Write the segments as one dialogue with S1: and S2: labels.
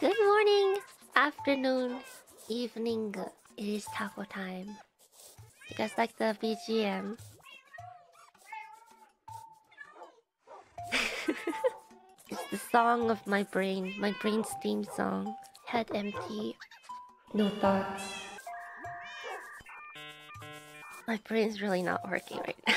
S1: Good morning, afternoon, evening. It is taco time. You guys like the BGM? it's the song of my brain, my brain's theme song. Head empty, no thoughts. My brain's really not working right now.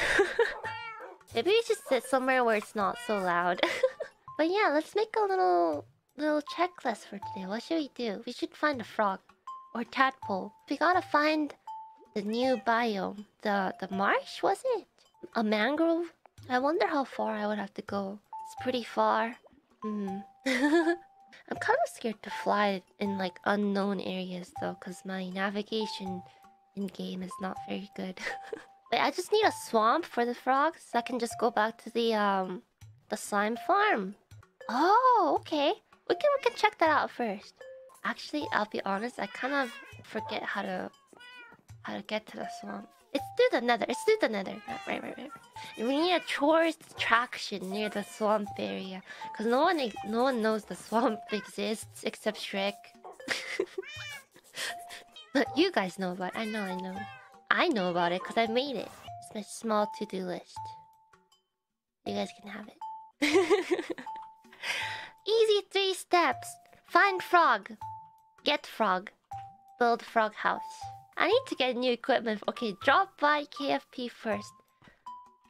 S1: Maybe we should sit somewhere where it's not so loud. but yeah, let's make a little little checklist for today. What should we do? We should find a frog or tadpole. We gotta find the new biome. The the marsh was it? A mangrove? I wonder how far I would have to go. It's pretty far. Hmm. I'm kind of scared to fly in like unknown areas though, cause my navigation in game is not very good. Wait, I just need a swamp for the frogs. So I can just go back to the um the slime farm. Oh, okay. We can we can check that out first. Actually, I'll be honest, I kind of forget how to how to get to the swamp. It's through the nether. It's through the nether. Right, right, right. And we need a tourist attraction near the swamp area, cause no one no one knows the swamp exists except Shrek. but you guys know about. It. I know, I know. I know about it because I made it. It's my small to-do list. You guys can have it. Easy three steps. Find frog. Get frog. Build frog house. I need to get new equipment. Okay, drop by KFP first.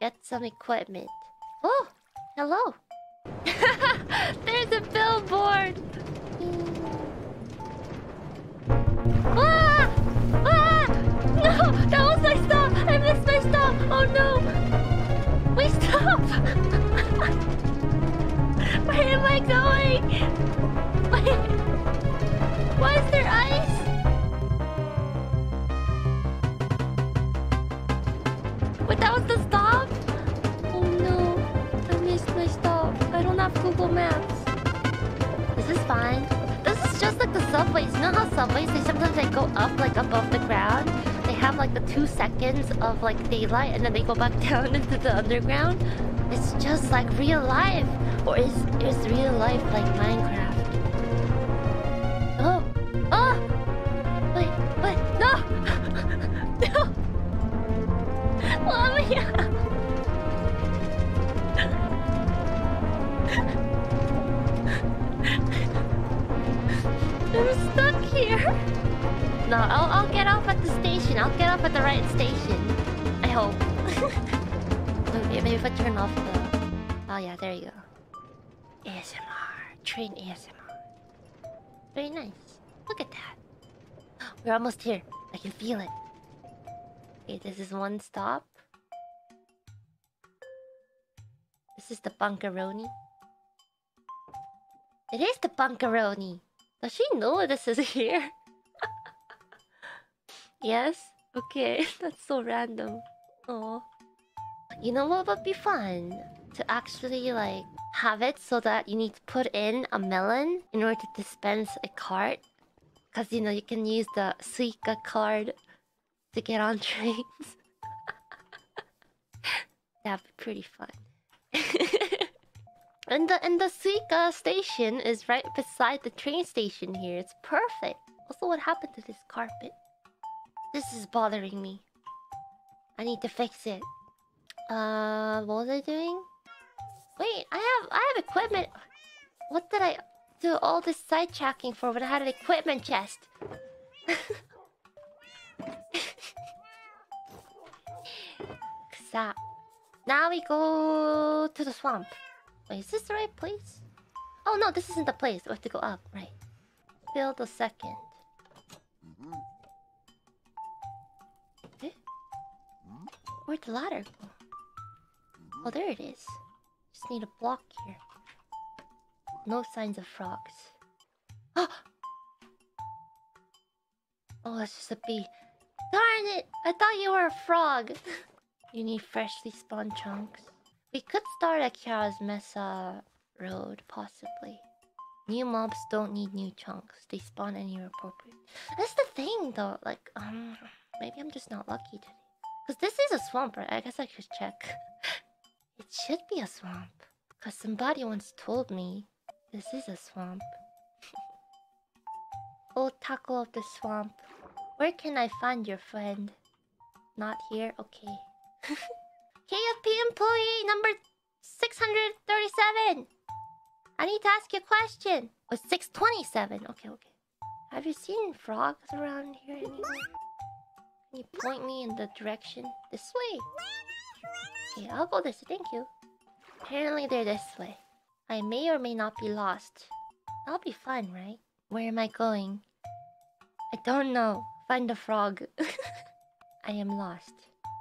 S1: Get some equipment. Oh, hello. There's a billboard. Ah! Oh no. Wait, stop. Where am I going? Why is there ice? Wait, that was the stop? Oh no. I missed my stop. I don't have Google Maps. This is fine. This is just like the subways. You know how subways they sometimes they go up like above the ground? Have like the two seconds of like daylight and then they go back down into the underground. It's just like real life. Or is is real life like Minecraft? Turn off the. Oh yeah, there you go. ASMR, train ASMR. Very nice. Look at that. We're almost here. I can feel it. Okay, this is one stop. This is the bunkeroni. It is the bunkeroni. Does she know this is here? yes? Okay, that's so random. Oh. You know what would be fun? To actually like have it so that you need to put in a melon in order to dispense a cart. Cause you know you can use the Suica card to get on trains. That'd be pretty fun. and the and the Suica station is right beside the train station here. It's perfect. Also, what happened to this carpet? This is bothering me. I need to fix it. Uh, what was I doing? Wait, I have I have equipment. What did I do all this side tracking for when I had an equipment chest? Zap. Now we go to the swamp. Wait, is this the right place? Oh no, this isn't the place. We have to go up, right? Build a second. Eh? Where'd the ladder go? Oh, there it is. Just need a block here. No signs of frogs. Oh! Oh, it's just a bee. Darn it! I thought you were a frog! you need freshly spawned chunks. We could start at Kiara's Mesa Road, possibly. New mobs don't need new chunks. They spawn anywhere appropriate. That's the thing, though. Like, um, maybe I'm just not lucky today. Because this is a swamp, right? I guess I should check. it should be a swamp. Because somebody once told me this is a swamp. oh, taco of the swamp. Where can I find your friend? Not here? Okay. KFP employee number 637! I need to ask you a question. Oh, 627. Okay, okay. Have you seen frogs around here anywhere? Can you point me in the direction? This way. Okay, I'll go this way. Thank you. Apparently they're this way. I may or may not be lost. That'll be fun, right? Where am I going? I don't know. Find a frog. I am lost.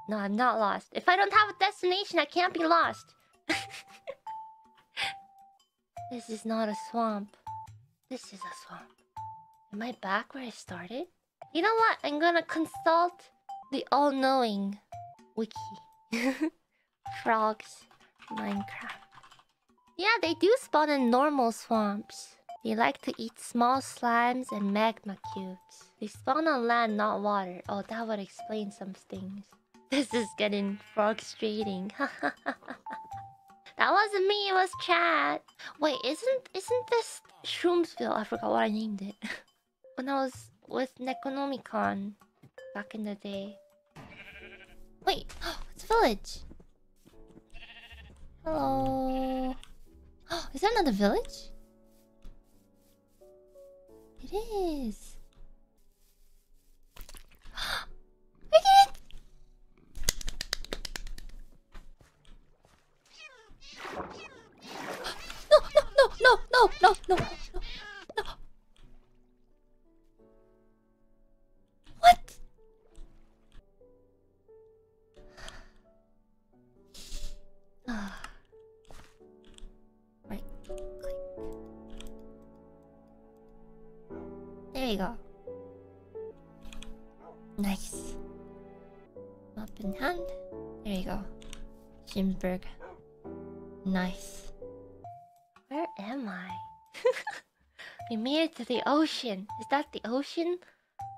S1: No, I'm not lost. If I don't have a destination, I can't be lost. this is not a swamp. This is a swamp. Am I back where I started? You know what? I'm gonna consult the all-knowing wiki. Frogs, Minecraft. Yeah, they do spawn in normal swamps. They like to eat small slimes and magma cubes. They spawn on land, not water. Oh, that would explain some things. This is getting frustrating. that wasn't me, it was chat. Wait, isn't isn't this Shroomsville? I forgot what I named it. when I was with Nekonomicon back in the day. Wait, it's village. Hello. Is there another village? It is. I did it! No, no, no, no, no, no, no, no, no. What? Ah. There you go. Nice. Up in hand. There you go. Jimberg. Nice. Where am I? we made it to the ocean. Is that the ocean?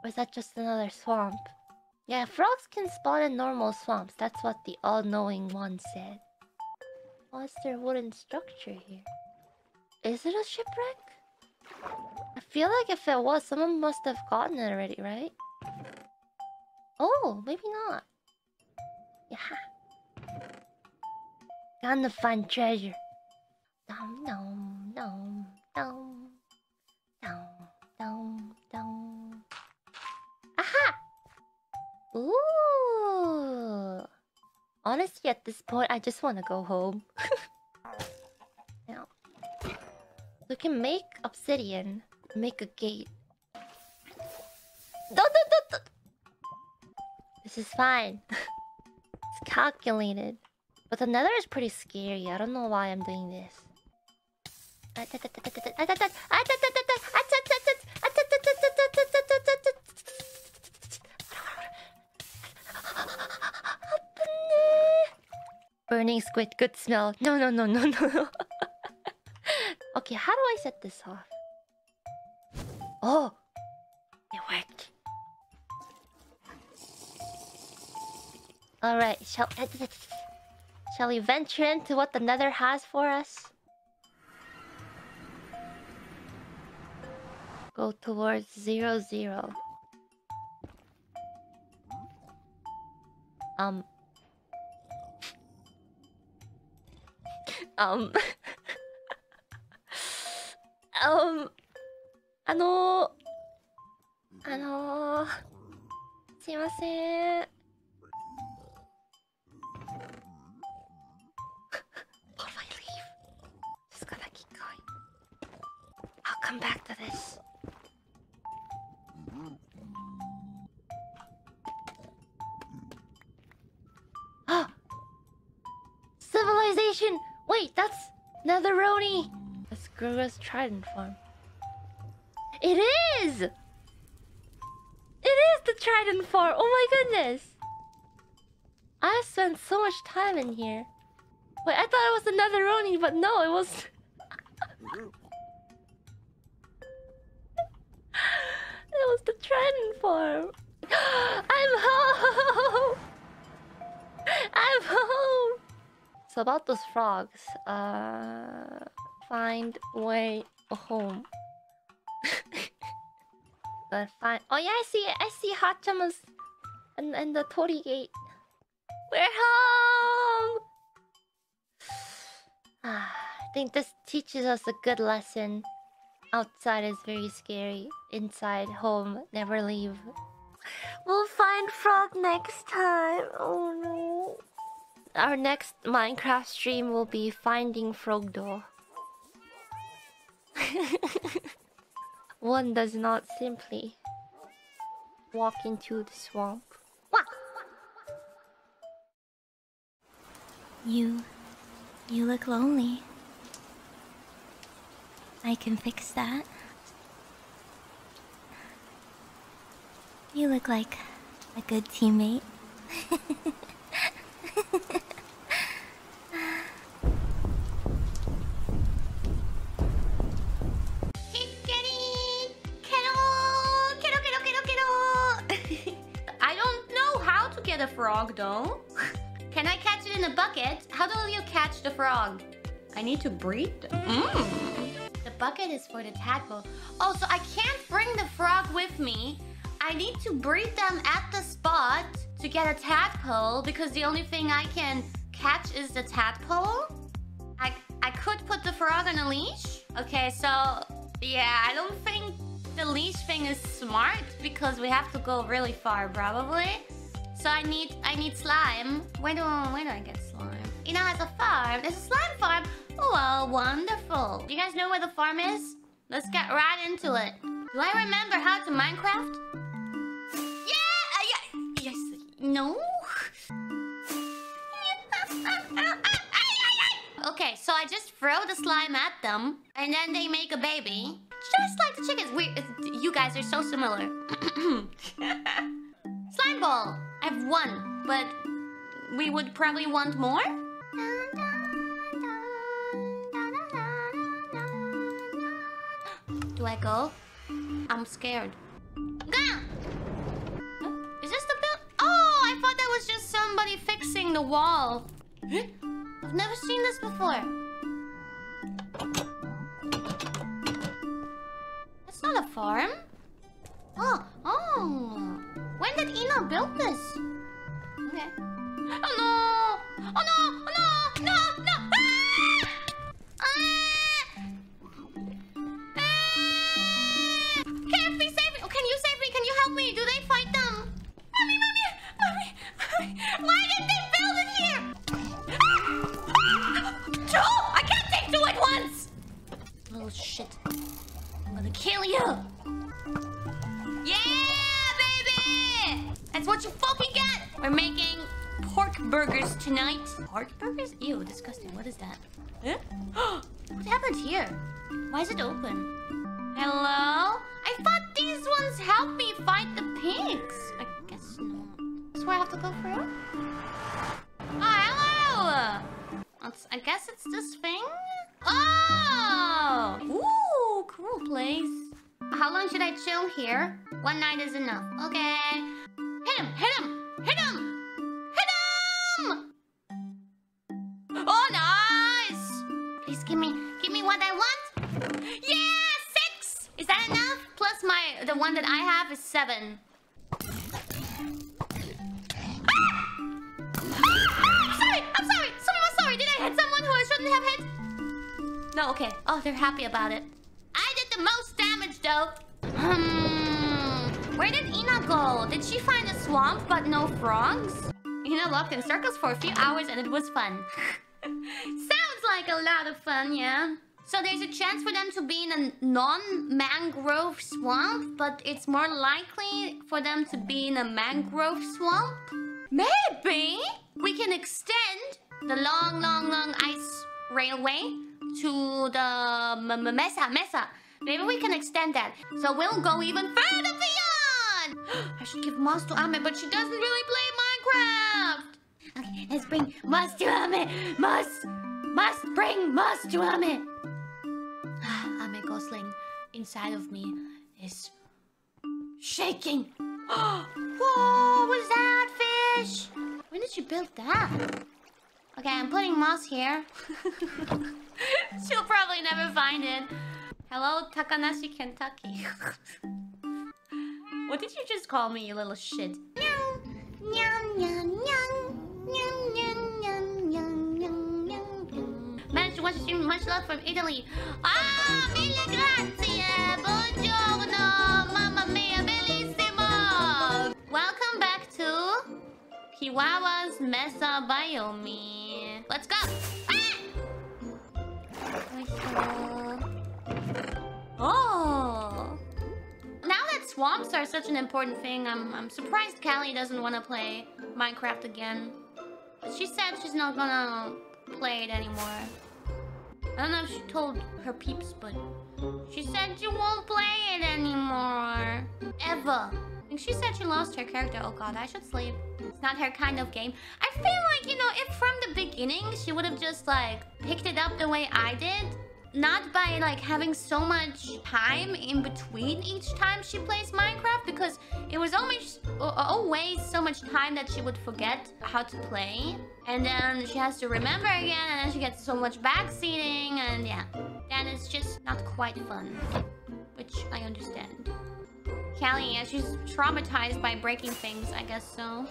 S1: Or is that just another swamp? Yeah, frogs can spawn in normal swamps. That's what the all-knowing one said. What's there wooden structure here? Is it a shipwreck? Feel like if it was, someone must have gotten it already, right? Oh, maybe not. Yeah. Gonna find treasure. Dum dum dum dum dum dum dum. Aha! Ooh. Honestly, at this point, I just want to go home. now, we can make obsidian, make a gate. This is fine. it's calculated. But the nether is pretty scary. I don't know why I'm doing this. Burning squid, good smell. No, no, no, no, no. okay, how do I set this off? Oh, it worked. All right, shall shall we venture into what the Nether has for us? Go towards zero zero. Um. um. あのー、あのー、すいません。What Ah! Civilization! Wait, that's Netheroni! That's Gura's trident form. It is! It is the Trident farm! Oh my goodness! I spent so much time in here. Wait, I thought it was another Roni, but no, it was... it was the Trident farm. I'm ho I'm home! So about those frogs, uh, find way home. But find. Oh yeah, I see it. I see Haachama's and and the torii gate. We're home. Ah, I think this teaches us a good lesson. Outside is very scary. Inside, home, never leave. We'll find Frog next time. Oh no. Our next Minecraft stream will be finding Frogdo. One does not simply walk into the swamp. Wah!
S2: You. you look lonely. I can fix that. You look like a good teammate.
S3: frog though. Can I catch it in a bucket? How do you catch the frog? I need to breed them. Mm. The bucket is for the tadpole. Oh, so I can't bring the frog with me. I need to breed them at the spot to get a tadpole because the only thing I can catch is the tadpole. I I could put the frog on a leash. Okay, so yeah, I don't think the leash thing is smart because we have to go really far probably. So I need I need slime. Where do where do I get slime? You know, has a farm. There's a slime farm. Oh, wonderful. Do you guys know where the farm is? Let's get right into it. Do I remember how to Minecraft? Yeah, uh, yeah, yes, no. Okay, so I just throw the slime at them, and then they make a baby. Just like the chickens. We, you guys are so similar. slime ball. I have one, but we would probably want more. Do I go? I'm scared. Go! Is this the build? Oh, I thought that was just somebody fixing the wall. I've never seen this before. It's not a farm. Oh, oh. When did Ina build this? Okay. Oh no! Oh no! Oh no! No! No! Ah! Ah! Ah! Can't be saving. Oh, can you save me? Can you help me? Do they fight them? Mommy, mommy, mommy. Why did they build it here? Ah! Ah! Two! I can't take two at once. Little shit. I'm gonna kill you. Yeah! That's what you fucking get. We're making pork burgers tonight. Pork burgers? Ew, disgusting. What is that? Huh? Eh? what happened here? Why is it open? Hello? I thought these ones help me fight the pigs. I guess not. That's where I have to go through? Oh, hello! It's, I guess it's this thing? Oh! Ooh, cool place. How long should I chill here? One night is enough. Okay. Hit him! Hit him! Hit him! Hit him! Oh, nice! Please give me, give me what I want. Yeah, six. Is that enough? Plus my, the one that I have is seven. Sorry, I'm sorry. Someone was sorry. Did I hit someone who I shouldn't have hit? No, okay. Oh, they're happy about it. I did the most damage though. Hmm. Where did Ina go? Did she find a swamp but no frogs? Ina walked in circles for a few hours and it was fun. Sounds like a lot of fun, yeah. So there's a chance for them to be in a non-mangrove swamp, but it's more likely for them to be in a mangrove swamp. Maybe we can extend the long, long, long ice railway to the Mesa, Mesa. Maybe we can extend that. So we'll go even further beyond. I should give Moss to Ame, but she doesn't really play Minecraft. Okay, let's bring Moss to Ame. Moss, Moss, bring Moss to Ame. Ah, Ame Gosling inside of me is shaking. Whoa, was that fish? When did you build that? Okay, I'm putting moss here. She'll probably never find it. Hello, Takanashi, Kentucky. what did you just call me, you little shit? Managed to watch stream. Much love from Italy. Ah, mille grazie. Buongiorno. Mamma mia, bellissimo. Welcome back to Kiwawa's Mesa Biomi. Let's go. Ah! Oh. Now that swamps are such an important thing, I'm, I'm surprised Callie doesn't want to play Minecraft again. But she said she's not gonna play it anymore. I don't know if she told her peeps, but she said she won't play it anymore. Ever. And she said she lost her character. Oh god, I should sleep. It's not her kind of game. I feel like, you know, if from the beginning she would have just like picked it up the way I did, not by like having so much time in between each time she plays Minecraft because it was always always so much time that she would forget how to play. And then she has to remember again and then she gets so much backseating and yeah then it's just not quite fun which I understand. Callie yeah she's traumatized by breaking things I guess so.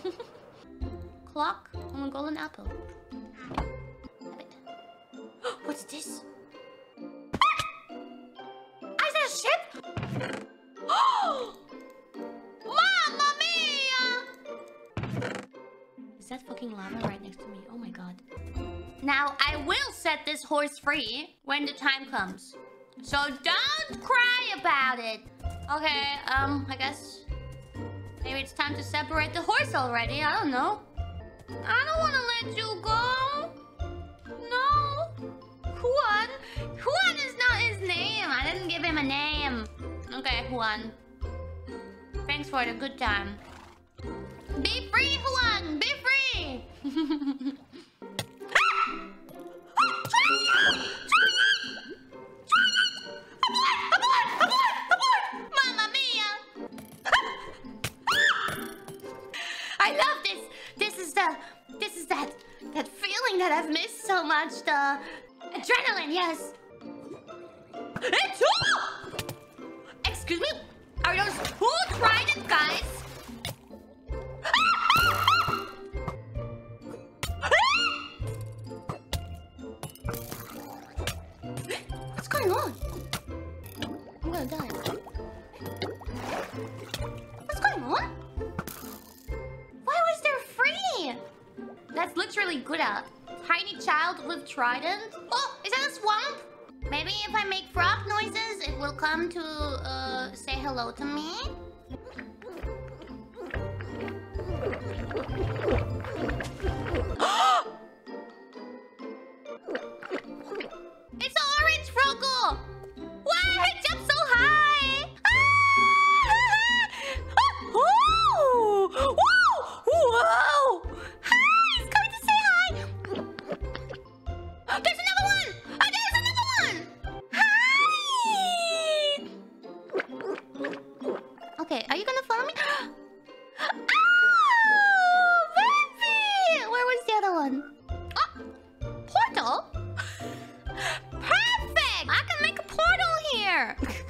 S3: Clock on a golden apple. What's this? Is ship? Mamma mia! Is that fucking lava right next to me? Oh my god. Now, I will set this horse free when the time comes. So don't cry about it. Okay, um, I guess... Maybe it's time to separate the horse already. I don't know. I don't want to let you go. No. Juan? Juan is not his name. I didn't give him a name. Okay, Juan. Thanks for the good time. Be free, Juan! Be free! Mamma mia! I love this! This is the... This is that... That feeling that I've missed so much. The... Adrenaline, yes! It's... Excuse me? Are those two trident guys? What's going on? I'm gonna die. What's going on? Why was there free? That's literally good at. Tiny child with trident. Oh, is that a swamp? Maybe if I make frog noises, it will come to uh, say hello to me. it's an orange froggle!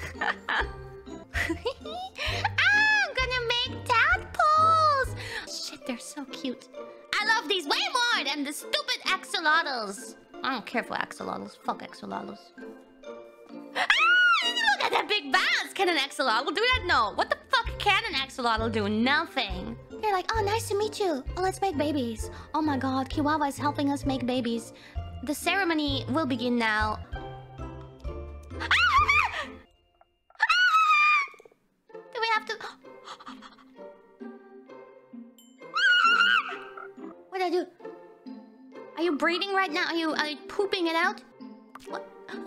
S3: I'm gonna make tadpoles! Shit, they're so cute. I love these way more than the stupid axolotls. I don't care for axolotls. Fuck axolotls. Ah, look at that big bass! Can an axolotl do that? No. What the fuck can an axolotl do? Nothing. They're like, oh, nice to meet you. Oh, let's make babies. Oh my god, Kiwawa is helping us make babies. The ceremony will begin now. Did do? Are you breathing right now? Are you, are you pooping it out? What?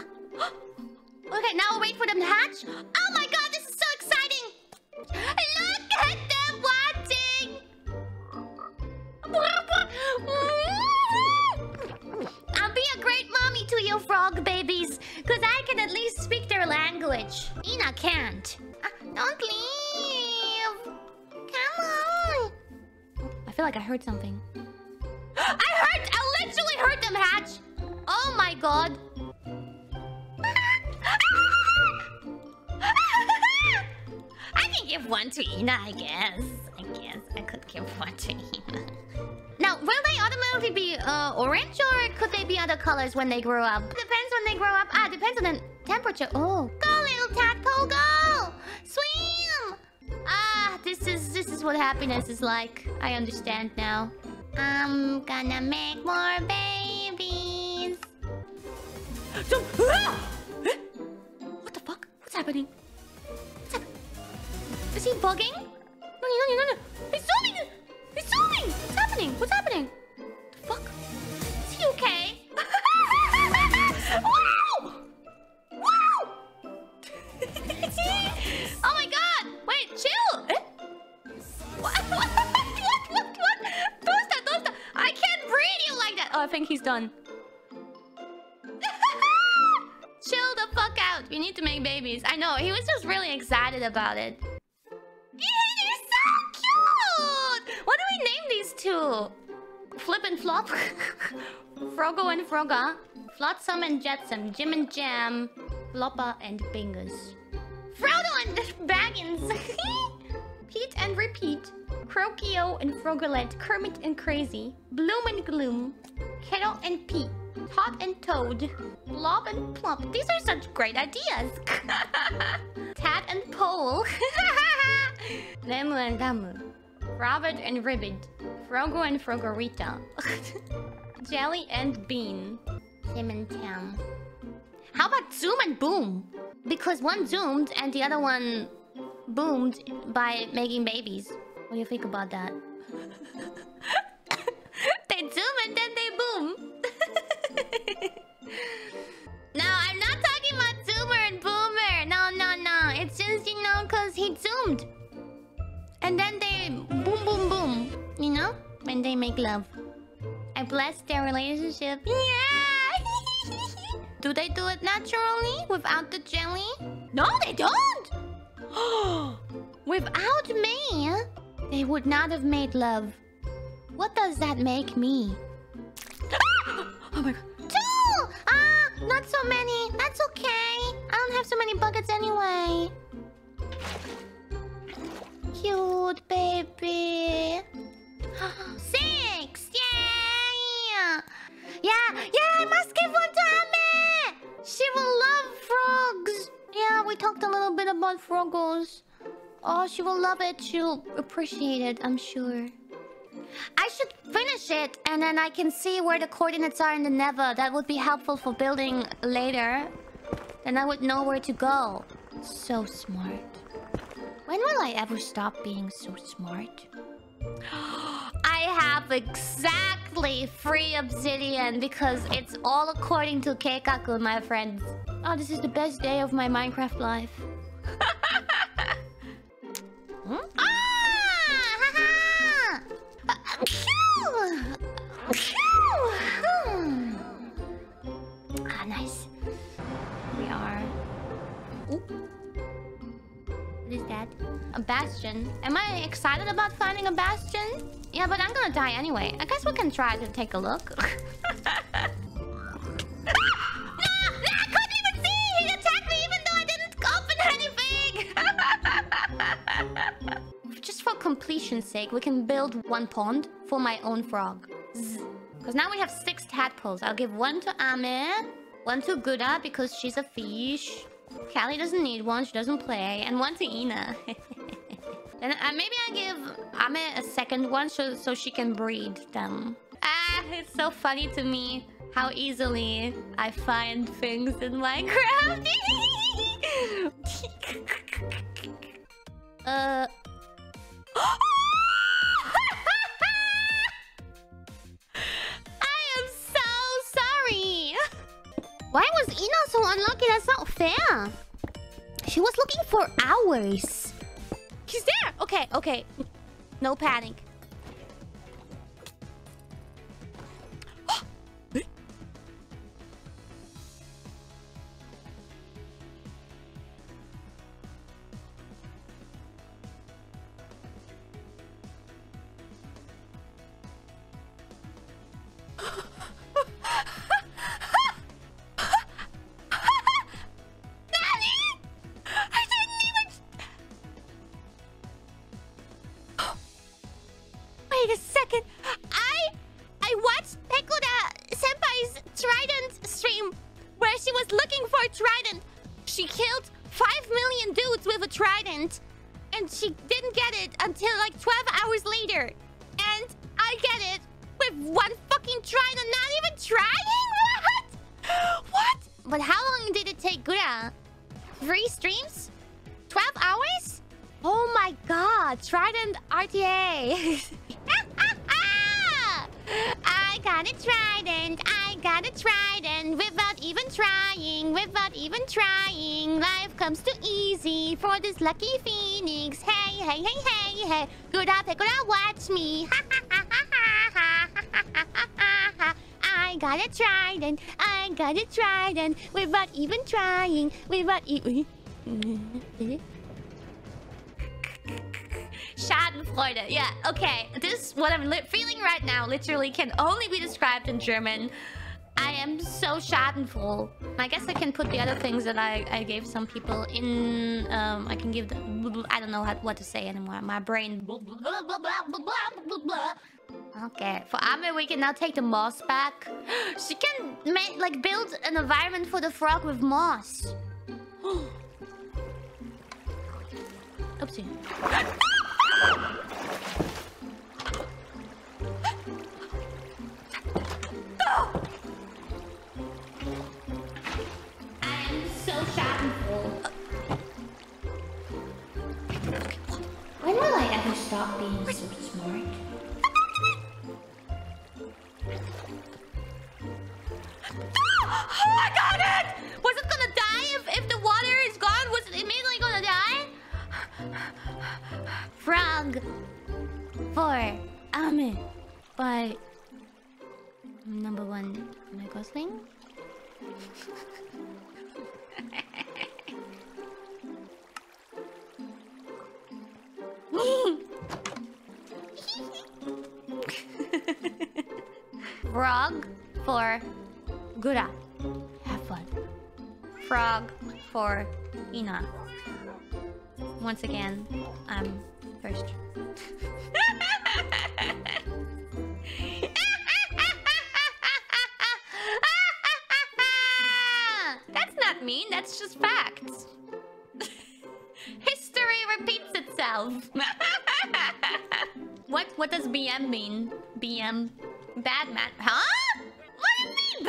S3: Okay, now we'll wait for them to hatch. Oh my god, this is so exciting! Look at them watching! I'll be a great mommy to you frog babies, because I can at least speak their language. Ina can't. Ah, don't leave! Come on! I feel like I heard something. I heard, I literally hurt them, Hatch! Oh my god. I can give one to Ina, I guess. I guess I could give one to Ina. Now, will they automatically be uh, orange or could they be other colors when they grow up? Depends when they grow up. Ah, depends on the temperature. Oh, go little tadpole, go! Swim! Ah, this is this is what happiness is like. I understand now. I'm gonna make more babies. Ah! Eh? What the fuck? What's happening? What's happening? Is he bugging? No, no, no, no, no. He's zooming! He's zooming! What's happening? What's happening? The fuck? Is he okay? I think he's done. Chill the fuck out. We need to make babies. I know, he was just really excited about it. Yeah, you're so cute! What do we name these two? Flip and Flop? Frogo and Froga. Flotsam and Jetsam. Jim and Jam. Floppa and Bingus. Frodo and Baggins. Pete and Repeat. Crokio and Frogolet. Kermit and Crazy. Bloom and Gloom. Kettle and Pete. Tot and Toad. Blob and Plump. These are such great ideas. Tat and Pole. Nemu and Damu. Robert and Ribbit. Frogo and Frogorita. Jelly and Bean. Tim and Tam. How about Zoom and Boom? Because one zoomed and the other one boomed by making babies. What do you think about that? they zoom and then no, I'm not talking about zoomer and boomer. No, no, no. It's just, you know, because he zoomed. And then they boom, boom, boom. You know? When they make love. I bless their relationship. Yeah! do they do it naturally without the jelly? No, they don't! without me, they would not have made love. What does that make me? oh my god. Two! Ah, not so many. That's okay. I don't have so many buckets anyway. Cute baby. Six! Yay! Yeah, yeah, I must give one to Ame! She will love frogs. Yeah, we talked a little bit about froggles. Oh, she will love it. She'll appreciate it, I'm sure. I should finish it, and then I can see where the coordinates are in the Neva. That would be helpful for building later. Then I would know where to go. So smart. When will I ever stop being so smart? I have exactly free obsidian because it's all according to Keikaku, my friends. Oh, this is the best day of my Minecraft life. hmm? Ah! Ah, nice. We are. What is that? A bastion. Am I excited about finding a bastion? Yeah, but I'm gonna die anyway. I guess we can try to take a look. no! No! I Just for completion's sake, we can build one pond for my own frog. Because now we have six tadpoles. I'll give one to Ame, one to Gura because she's a fish. Callie doesn't need one, she doesn't play. And one to Ina. and uh, maybe I give Ame a second one so, so she can breed them. Ah, it's so funny to me how easily I find things in Minecraft. uh... That's not fair. She was looking for hours. He's there! Okay, okay. No panic. A trident, I got a trident without even trying, without even. Schadenfreude. Yeah, okay. This, what I'm li- feeling right now, literally can only be described in German. I am so schadenfroh. I guess I can put the other things that I, I gave some people in... Um, I can give the... I don't know how, what to say anymore. My brain... Okay, for Ame, we can now take the moss back. she can make, like, build an environment for the frog with moss. Oopsie. When will I ever stop being so Gura. Have fun. Frog for Ina. Once again, I'm first. That's not mean, that's just facts. History repeats itself. what what does BM mean? BM bad man huh?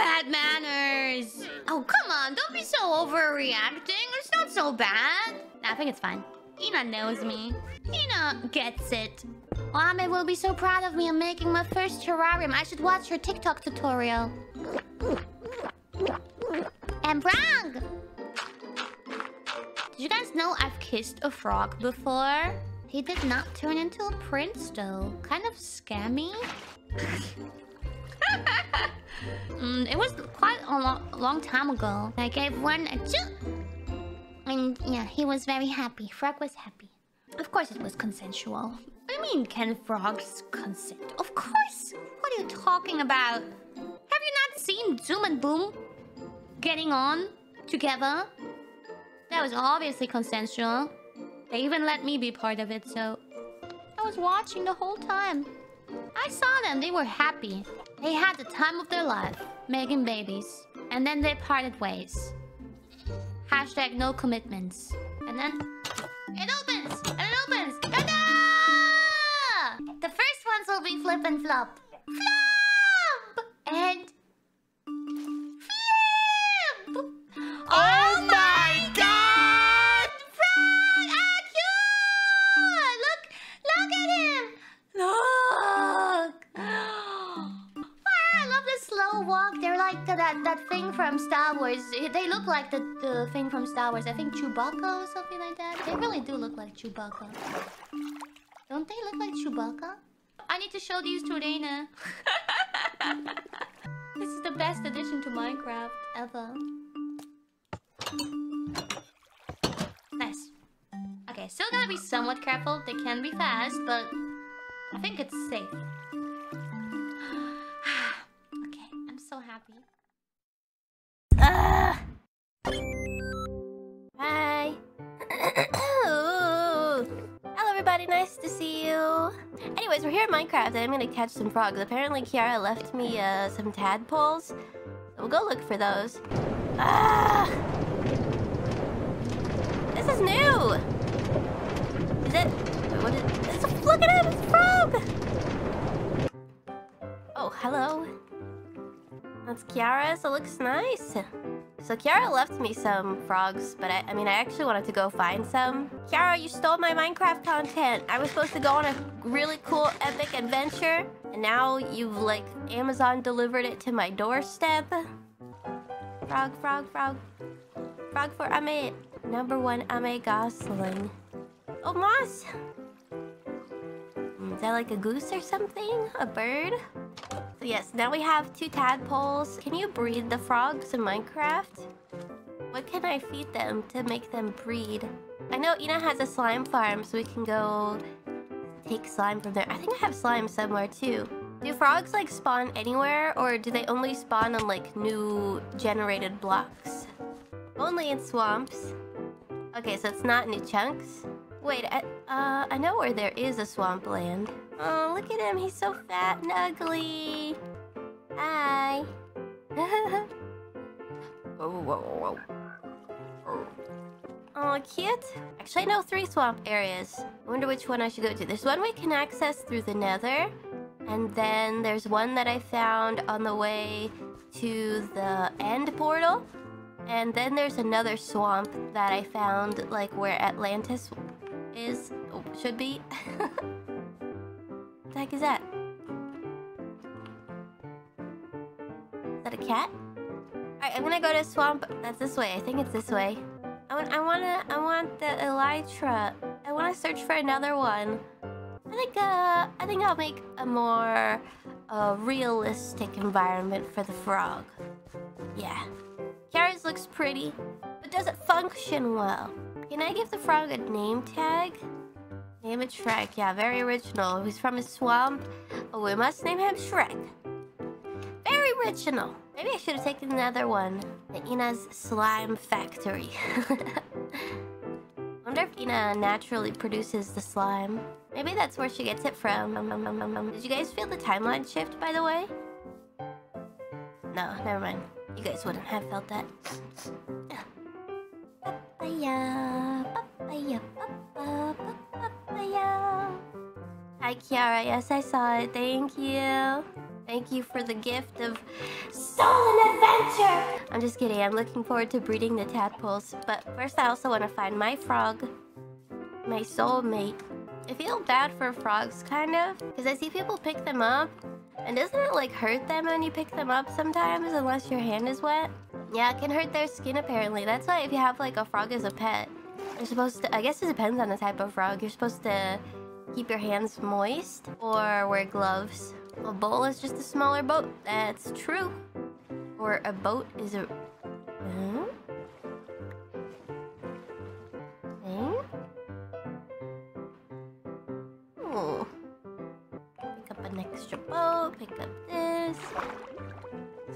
S3: Bad manners? Oh come on, don't be so overreacting. It's not so bad. I think it's fine. Ina knows me. Ina gets it. Ame will be so proud of me. I'm making my first terrarium. I should watch her TikTok tutorial. And Brang! Did you guys know I've kissed a frog before? He did not turn into a prince though. Kind of scammy. mm, it was quite a lo long time ago. I gave one a choo. And yeah, he was very happy. Frog was happy. Of course it was consensual. I mean, can frogs consent? Of course! What are you talking about? Have you not seen Zoom and Boom getting on together? That was obviously consensual. They even let me be part of it, so... I was watching the whole time. I saw them, they were happy. They had the time of their life, making babies. And then they parted ways. Hashtag no commitments. And then... It opens! And it opens! Ta-da! The first ones will be flip and flop. Flop! And... Flip! Oh, my They're like that that thing from Star Wars. They look like the, the thing from Star Wars. I think Chewbacca or something like that. They really do look like Chewbacca. Don't they look like Chewbacca? I need to show these to Reina. this is the best addition to Minecraft ever. Nice. Okay, still gotta be somewhat careful. They can be fast, but I think it's safe.
S4: Anyways, we're here at Minecraft, and I'm gonna catch some frogs. Apparently, Kiara left me uh, some tadpoles, so we'll go look for those. Ah! This is new! Is it? What is it's a, Look at him! It's a frog! Oh, hello. That's Kiara, so it looks nice. So Kiara left me some frogs, but I, I mean, I actually wanted to go find some. Kiara, you stole my Minecraft content. I was supposed to go on a really cool epic adventure, and now you've like Amazon delivered it to my doorstep. Frog, frog, frog. Frog for Ame. Number one Ame Gosling. Oh, moss. Hmm, Is that like a goose or something? A bird? So yes, now we have two tadpoles. Can you breed the frogs in Minecraft? What can I feed them to make them breed? I know Ina has a slime farm, so we can go take slime from there. I think I have slime somewhere too. Do frogs like spawn anywhere, or do they only spawn on like new generated blocks? Only in swamps. Okay, so it's not new chunks. Wait, I, uh, I know where there is a swampland. Oh, look at him. He's so fat and ugly. Hi. whoa, whoa, whoa. Oh, cute. Actually, I know three swamp areas. I wonder which one I should go to. There's one we can access through the nether. And then there's one that I found on the way to the end portal. And then there's another swamp that I found, like where Atlantis is, should be. what the heck is that? Is that a cat? Alright, I'm gonna go to swamp. That's this way. I think it's this way. I want. I wanna. I want the elytra. I wanna search for another one. I think. Uh. I think I'll make a more, uh, realistic environment for the frog. Yeah. Kiara's looks pretty, but does it function well? Can I give the frog a name tag? Name it Shrek. Yeah, very original. He's from a swamp. Oh, we must name him Shrek. Very original. Maybe I should have taken another one. The Ina's Slime Factory. wonder if Ina naturally produces the slime. Maybe that's where she gets it from. Did you guys feel the timeline shift, by the way? No, never mind. You guys wouldn't have felt that. Papaya, papaya, papa, papaya. Hi, Kiara. Yes, I saw it. Thank you. Thank you for the gift of stolen adventure. I'm just kidding. I'm looking forward to breeding the tadpoles. But first, I also want to find my frog, my soulmate. I feel bad for frogs, kind of, because I see people pick them up, and doesn't it like hurt them when you pick them up sometimes, unless your hand is wet? Yeah, it can hurt their skin apparently. That's why if you have like a frog as a pet, you're supposed to. I guess it depends on the type of frog. You're supposed to keep your hands moist or wear gloves. A bowl is just a smaller boat. That's true. Or a boat is a. Huh? Hmm? Oh. Pick up an extra boat, pick up this.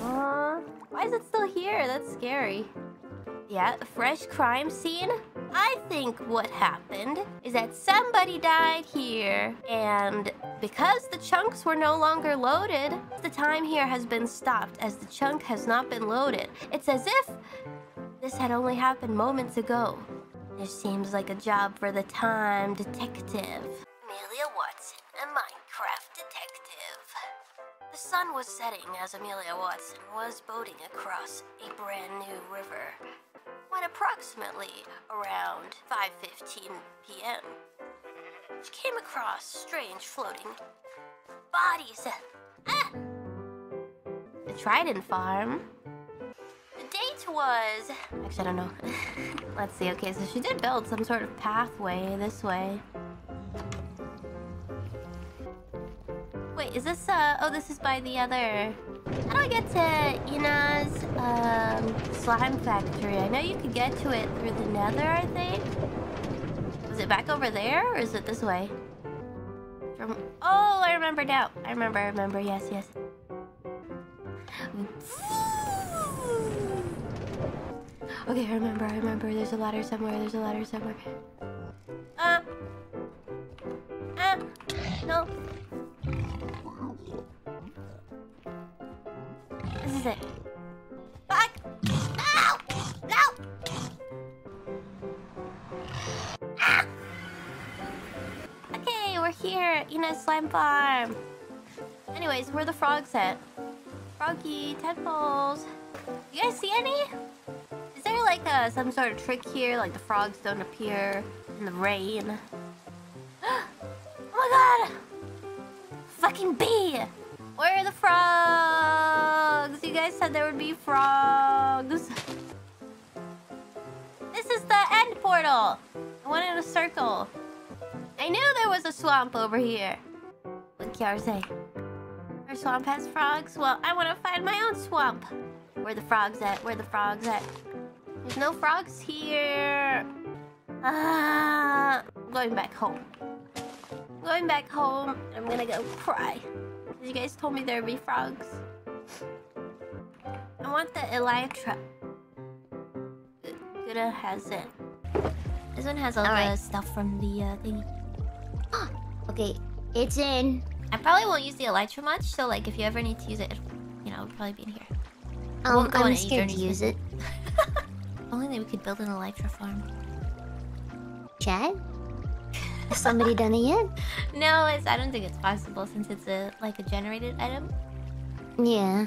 S4: Why is it still here? That's scary. Yeah, a fresh crime scene? I think what happened is that somebody died here, and because the chunks were no longer loaded, the time here has been stopped as the chunk has not been loaded. It's as if this had only happened moments ago. This seems like a job for the time detective. Amelia Watson, a Minecraft detective. The sun was setting as Amelia Watson was boating across a brand new river when approximately around 5:15 p.m. she came across strange floating bodies. Ah! The Trident Farm. The date was actually I don't know. Let's see. Okay, so she did build some sort of pathway this way. Wait, is this, uh... Oh, this is by the other... How do I get to Ina's, um... Slime factory? I know you could get to it through the nether, I think. Was it back over there, or is it this way? From... Oh, I remember now. I remember, I remember. Yes, yes. Okay, I remember, I remember. There's a ladder somewhere, there's a ladder somewhere. Uh... Uh... No. Is it. Fuck! No! No! Ah! Okay, we're here. Ina's slime farm. Anyways, where are the frogs at? Froggy, tadpoles. You guys see any? Is there like a, some sort of trick here? Like the frogs don't appear in the rain? oh my god! Fucking bee! Where are the frogs? You guys said there would be frogs. This is the end portal. I went in a circle. I knew there was a swamp over here. What say? Our swamp has frogs? Well, I want to find my own swamp. Where the frogs at? Where the frogs at? There's no frogs here. Ah, going back home. Going back home. I'm gonna go cry. You guys told me there'd be frogs. I want the Elytra. Gonna has it. This one has all,
S1: All
S4: the
S1: right.
S4: stuff from the uh, thingy.
S1: Okay, it's in.
S4: I probably won't use the Elytra much, so like if you ever need to use it, you know, it'll probably be in here.
S1: Um,
S4: won't go
S1: I'm scared to use it.
S4: Only Only we could build an Elytra farm.
S1: Chad? Has somebody done it yet?
S4: No, it's I don't think it's possible since it's a like a generated item.
S1: Yeah.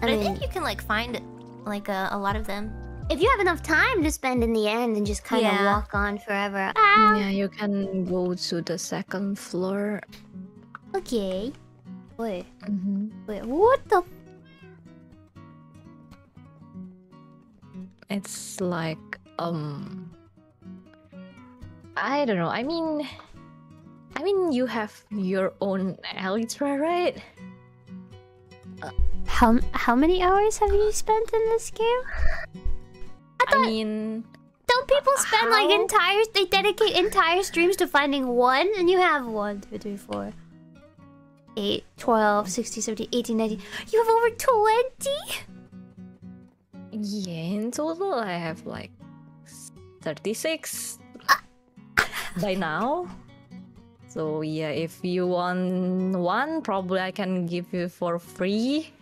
S4: But
S1: I
S4: I, think you can like find like a, a lot of them.
S1: if you have enough time to spend in the end and just kind of
S4: Yeah.
S1: walk on forever. Ah,
S5: Yeah, you can go to the second floor.
S1: okay. Wait,
S5: hmm
S1: wait, what the?
S5: It's like um I don't know. I mean I mean you have your own elytra, right?
S1: Uh, how how many hours have you spent in this game?
S5: I thought, I mean
S1: Don't people uh, spend like entire? They dedicate entire streams to finding one, and you have one, two, three, four, eight, 12, 16, 17, 18, 19. You have over 20?
S5: yeah, in total I have like 36 by now. So yeah, if you want one, probably I can give you for free.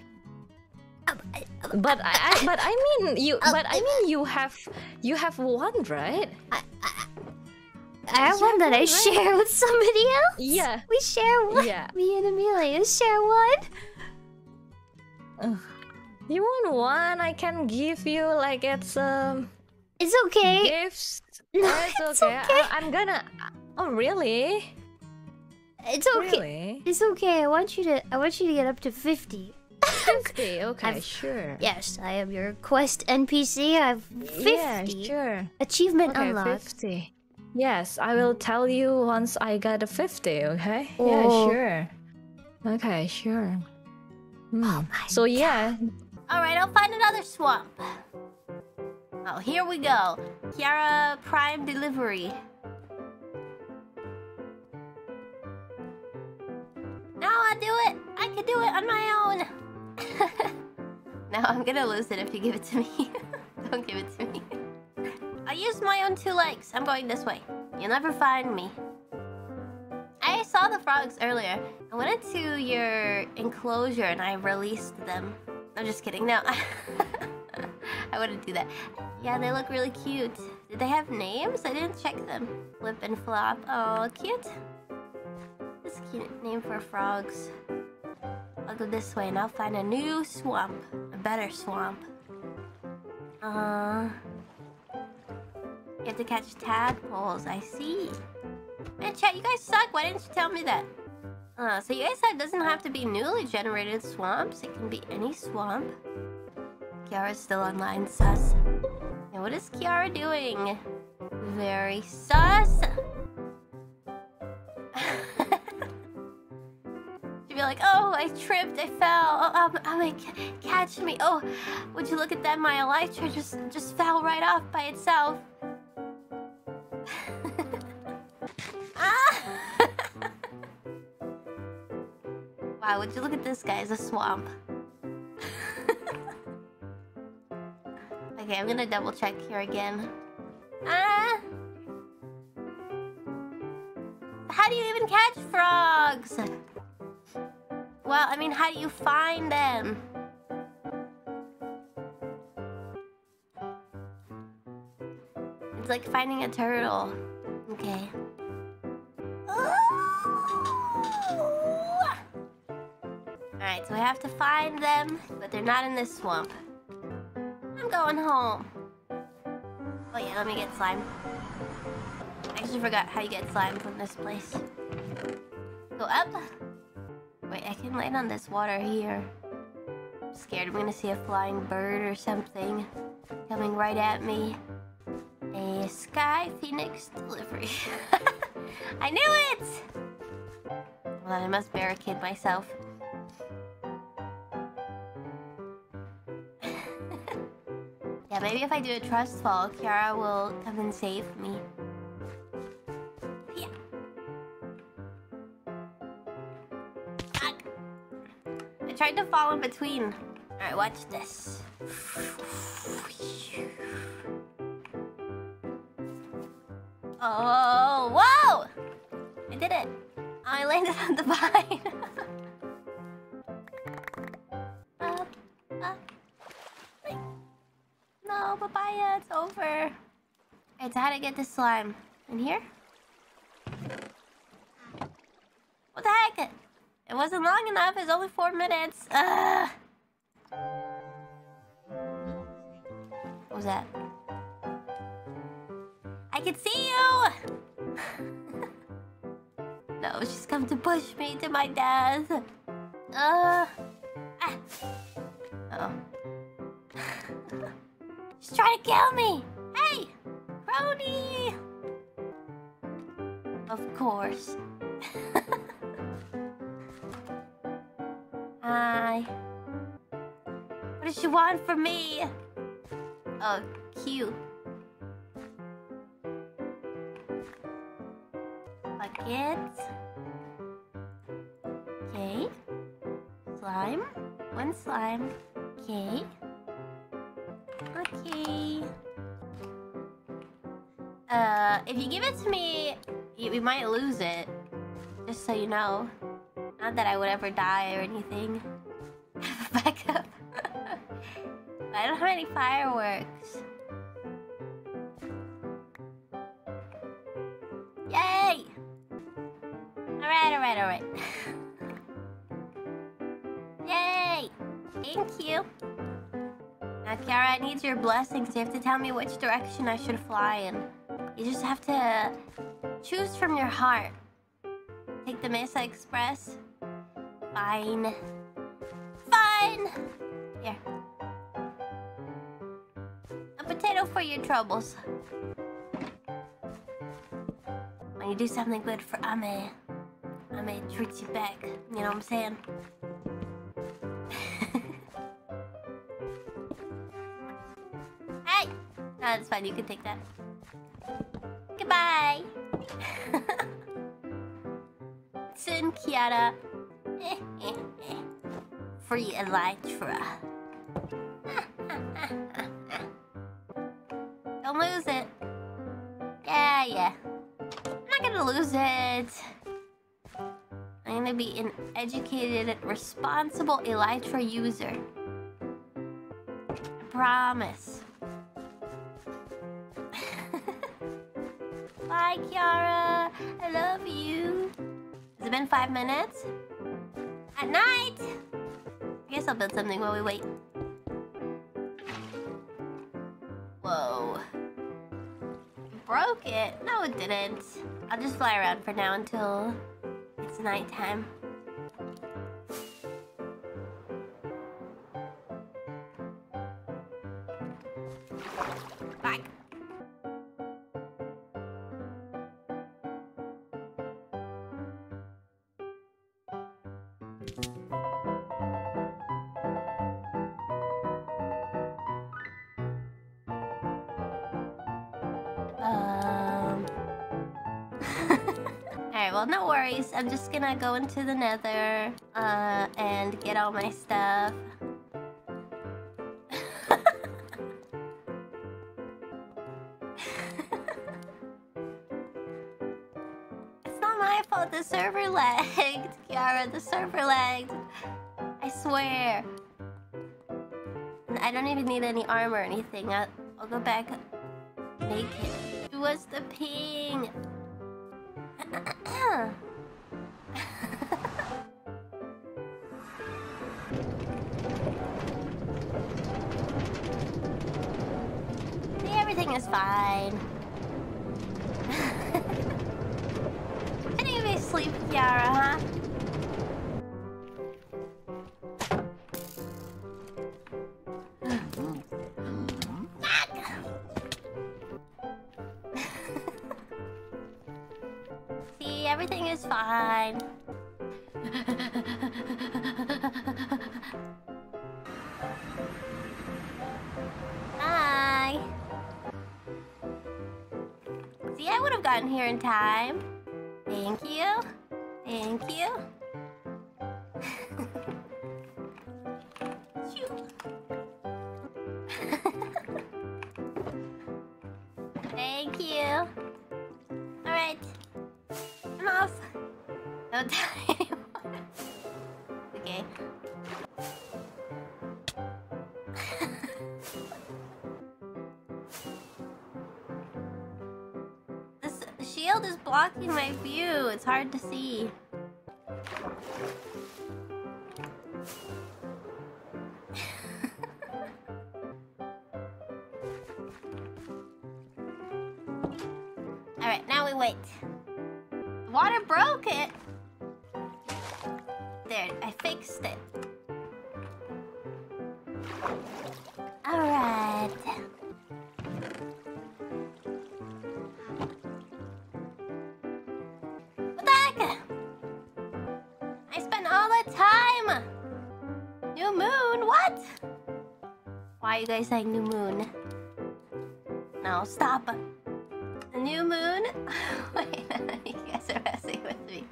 S5: But I, I but I mean you but I mean you have you have one, right?
S1: I I
S5: have
S1: one that I
S5: right?
S1: share with somebody else.
S5: Yeah.
S1: We share one.
S5: Yeah.
S1: Me and Amelia share one.
S5: You want one? I can give you like it's um
S1: It's okay.
S5: gifts.
S1: No,
S5: Oh,
S1: it's
S5: okay.
S1: okay.
S5: I, am gonna. Oh really?
S1: It's okay.
S5: Really?
S1: It's okay. I want you to. I want you to get up to 50.
S5: Fifty. Okay,
S1: I've-
S5: sure.
S1: Yes, I am your quest NPC. I have 50.
S5: Yeah, sure.
S1: Achievement
S5: Okay,
S1: unlocked.
S5: fifty. Yes, I will tell you once I get a fifty. Okay.
S1: Oh.
S5: Yeah, sure. Okay, sure. Hmm.
S1: Oh my
S5: so yeah,
S4: All right, I'll find another swamp. Oh, here we go. Kiara Prime Delivery. Now I'll do it. I can do it on my own. no, I'm gonna lose it if you give it to me. Don't give it to me. I used my own two legs. I'm going this way. You'll never find me. I saw the frogs earlier. I went into your enclosure and I released them. I'm just kidding. No, I wouldn't do that. Yeah, they look really cute. Did they have names? I didn't check them. Flip and flop. Oh, cute. This cute name for frogs. I'll go this way and I'll find a new swamp. A better swamp. Uh, you have to catch tadpoles. I see. Man, chat, you guys suck. Why didn't you tell me that? Uh, so you guys said it doesn't have to be newly generated swamps. It can be any swamp. Kiara's still online, sus. And what is Kiara doing? Very sus. She'd be like, oh, I tripped, I fell. Oh, um, I'm like, catch me. Oh, would you look at that? My elytra just just fell right off by itself. ah! wow, would you look at this guy? It's a swamp. Okay, I'm gonna double check here again. Ah! How do you even catch frogs? Well, I mean, how do you find them? It's like finding a turtle. Okay. Alright, so we have to find them, but they're not in this swamp. I'm going home. Oh yeah, let me get slime. I actually forgot how you get slime from this place. Go up. Wait, I can land on this water here. I'm scared I'm gonna see a flying bird or something coming right at me. A Sky Phoenix delivery. I knew it! Well, I must barricade myself. Maybe if I do a trust fall, Kiara will come and save me. Yeah. Ah. I tried to fall in between. Alright, watch this. Oh, whoa! I did it. I landed on the vine. It's over. So how to get the slime? In here? What the heck? It wasn't long enough. It's only four minutes. Ugh. What was that? I can see you! no, she's come to push me to my death. Uh. Ah. Uh oh. she's trying to kill me! Hey! Crony! Of course. Hi. What does she want from me? Oh, cute. Bucket. Okay. Slime. One slime. Okay. Uh, if you give it to me, you, we might lose it. Just so you know. Not that I would ever die or anything. Back up. I don't have any fireworks. Yay! Alright, alright, alright. Yay! Thank you. Now, Kiara, I need your blessings. You have to tell me which direction I should fly in. You just have to choose from your heart. Take the Mesa Express. Fine. Fine! Here. A potato for your troubles. When you do something good for Ame, Ame treats you back. You know what I'm saying? hey! Fine. You can take that. Goodbye! Soon, Kiara. Free Elytra. Don't lose it. Yeah, yeah. I'm not gonna lose it. I'm gonna be an educated, responsible Elytra user. I promise. Bye, Kiara. I love you. Has it been five minutes? At night! I guess I'll build something while we wait. Whoa. Broke it? No, it didn't. I'll just fly around for now until it's nighttime. I'm just gonna go into the nether uh, and get all my stuff. it's not my fault the server lagged, Kiara. The server lagged. I swear. I don't even need any armor or anything. I'll, I'll go back naked. It was the ping. See, everything is fine. Anyway, sleep, Yara, huh? See, everything is fine. Here in time. Hard to see. You guys saying new moon? No, stop. The new moon? Wait, you guys are messing with me.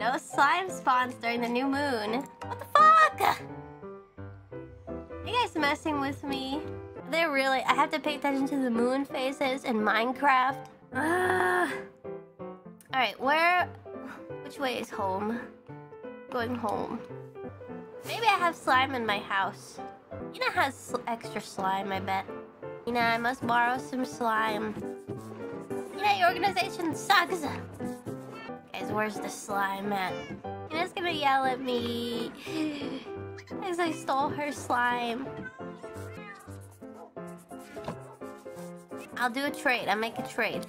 S4: No slime spawns during the new moon. What the fuck? Are you guys messing with me? They're really. I have to pay attention to the moon phases in Minecraft. Alright, where. Which way is home? Going home. Maybe I have slime in my house. Ina has extra slime, I bet. Ina, I must borrow some slime. Ina, your organization sucks. Guys, where's the slime at? Ina's gonna yell at me. As I stole her slime. I'll do a trade. I'll make a trade.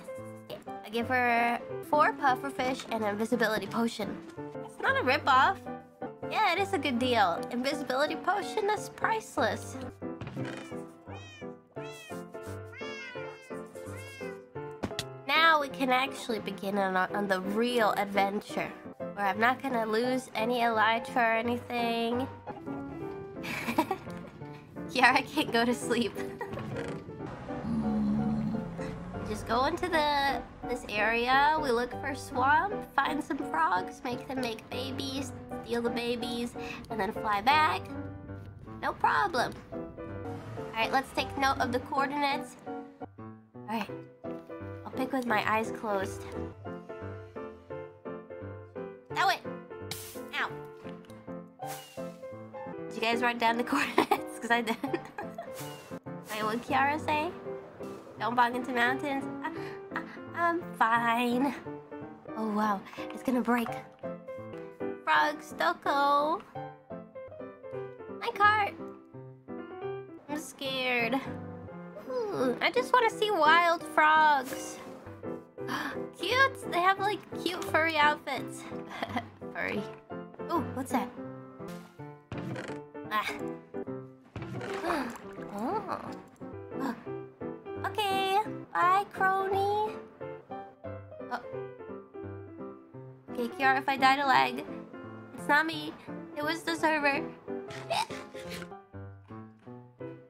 S4: I give her four pufferfish and an invisibility potion. It's not a ripoff. Yeah, it is a good deal. Invisibility potion is priceless. Now we can actually begin on, on the real adventure. Where I'm not gonna lose any elytra or anything. yeah, I can't go to sleep. Just go into the this area. We look for swamp, find some frogs, make them make babies, steal the babies, and then fly back. No problem. Alright, let's take note of the coordinates. Alright. I'll pick with my eyes closed. That way! Ow! Did you guys write down the coordinates? Because I didn't. Wait, what Kiara say? Don't bog into mountains. I, I, I'm fine. Oh wow, it's gonna break. Frog Stoko. My cart. I'm scared. Ooh, I just want to see wild frogs. cute. They have like cute furry outfits. furry. Ooh, what's that? Ah. oh. Oh. Okay, bye, crony. Oh. Okay, Kiara, if I die to lag, it's not me. It was the server.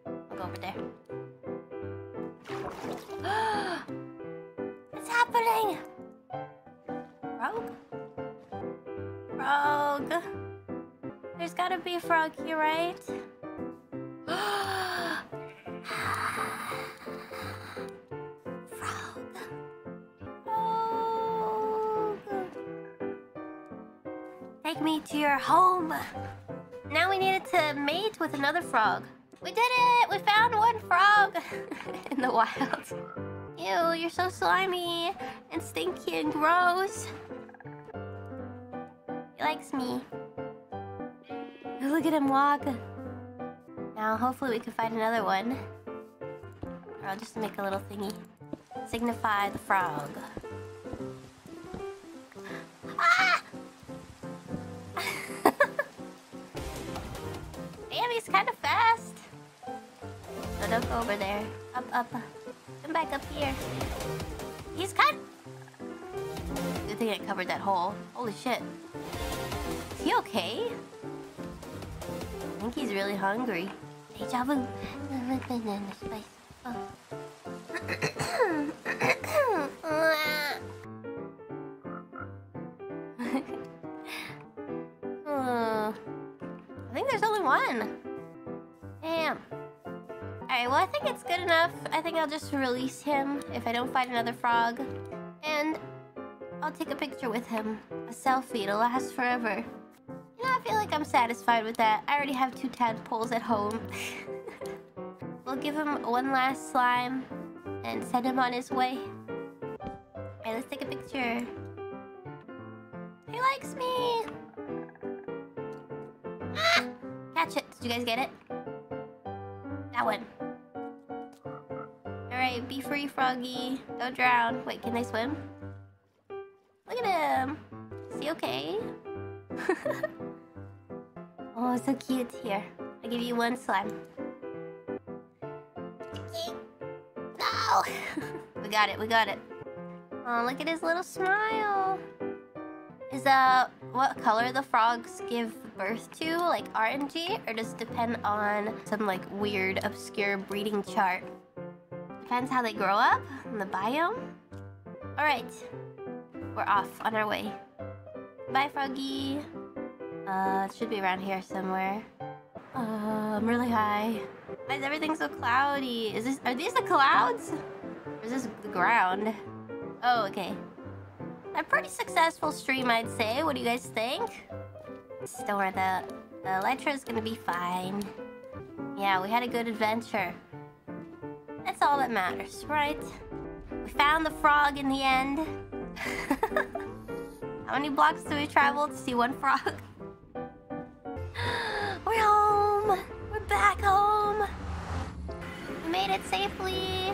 S4: I'll go over there. it's happening! Rogue? Rogue. There's gotta be a frog here, right? Ah. Take me to your home. Now we needed to mate with another frog. We did it! We found one frog in the wild. Ew, you're so slimy and stinky and gross. He likes me. Look at him walk. Now, hopefully, we can find another one. Or I'll just make a little thingy. Signify the frog. Ah! Kind of fast. No, don't go over there. Up, up. Come back up here. He's kind. Good thing I covered that hole. Holy shit. Is he okay? I think he's really hungry. Deja vu. Spice. Oh. Enough. I think I'll just release him if I don't find another frog. And I'll take a picture with him. A selfie, it'll last forever. You know, I feel like I'm satisfied with that. I already have two tadpoles at home. we'll give him one last slime and send him on his way. Alright, let's take a picture. He likes me! Ah! Catch it. Did you guys get it? That one. Alright, be free, Froggy. Don't drown. Wait, can they swim? Look at him. Is he okay? oh, so cute. Here, I'll give you one slime. No! we got it, we got it. Oh, look at his little smile. Is uh what color the frogs give birth to, like RNG, or does it depend on some like weird obscure breeding chart? Depends how they grow up in the biome. Alright. We're off on our way. Bye, Froggy. Uh, it should be around here somewhere. Uh, I'm really high. Why is everything so cloudy? Is this- are these the clouds? Or is this the ground? Oh, okay. A pretty successful stream, I'd say. What do you guys think? Worry, the, the Elytra is gonna be fine. Yeah, we had a good adventure. That's all that matters, right? We found the frog in the end. How many blocks do we travel to see one frog? We're home! We're back home! We made it safely!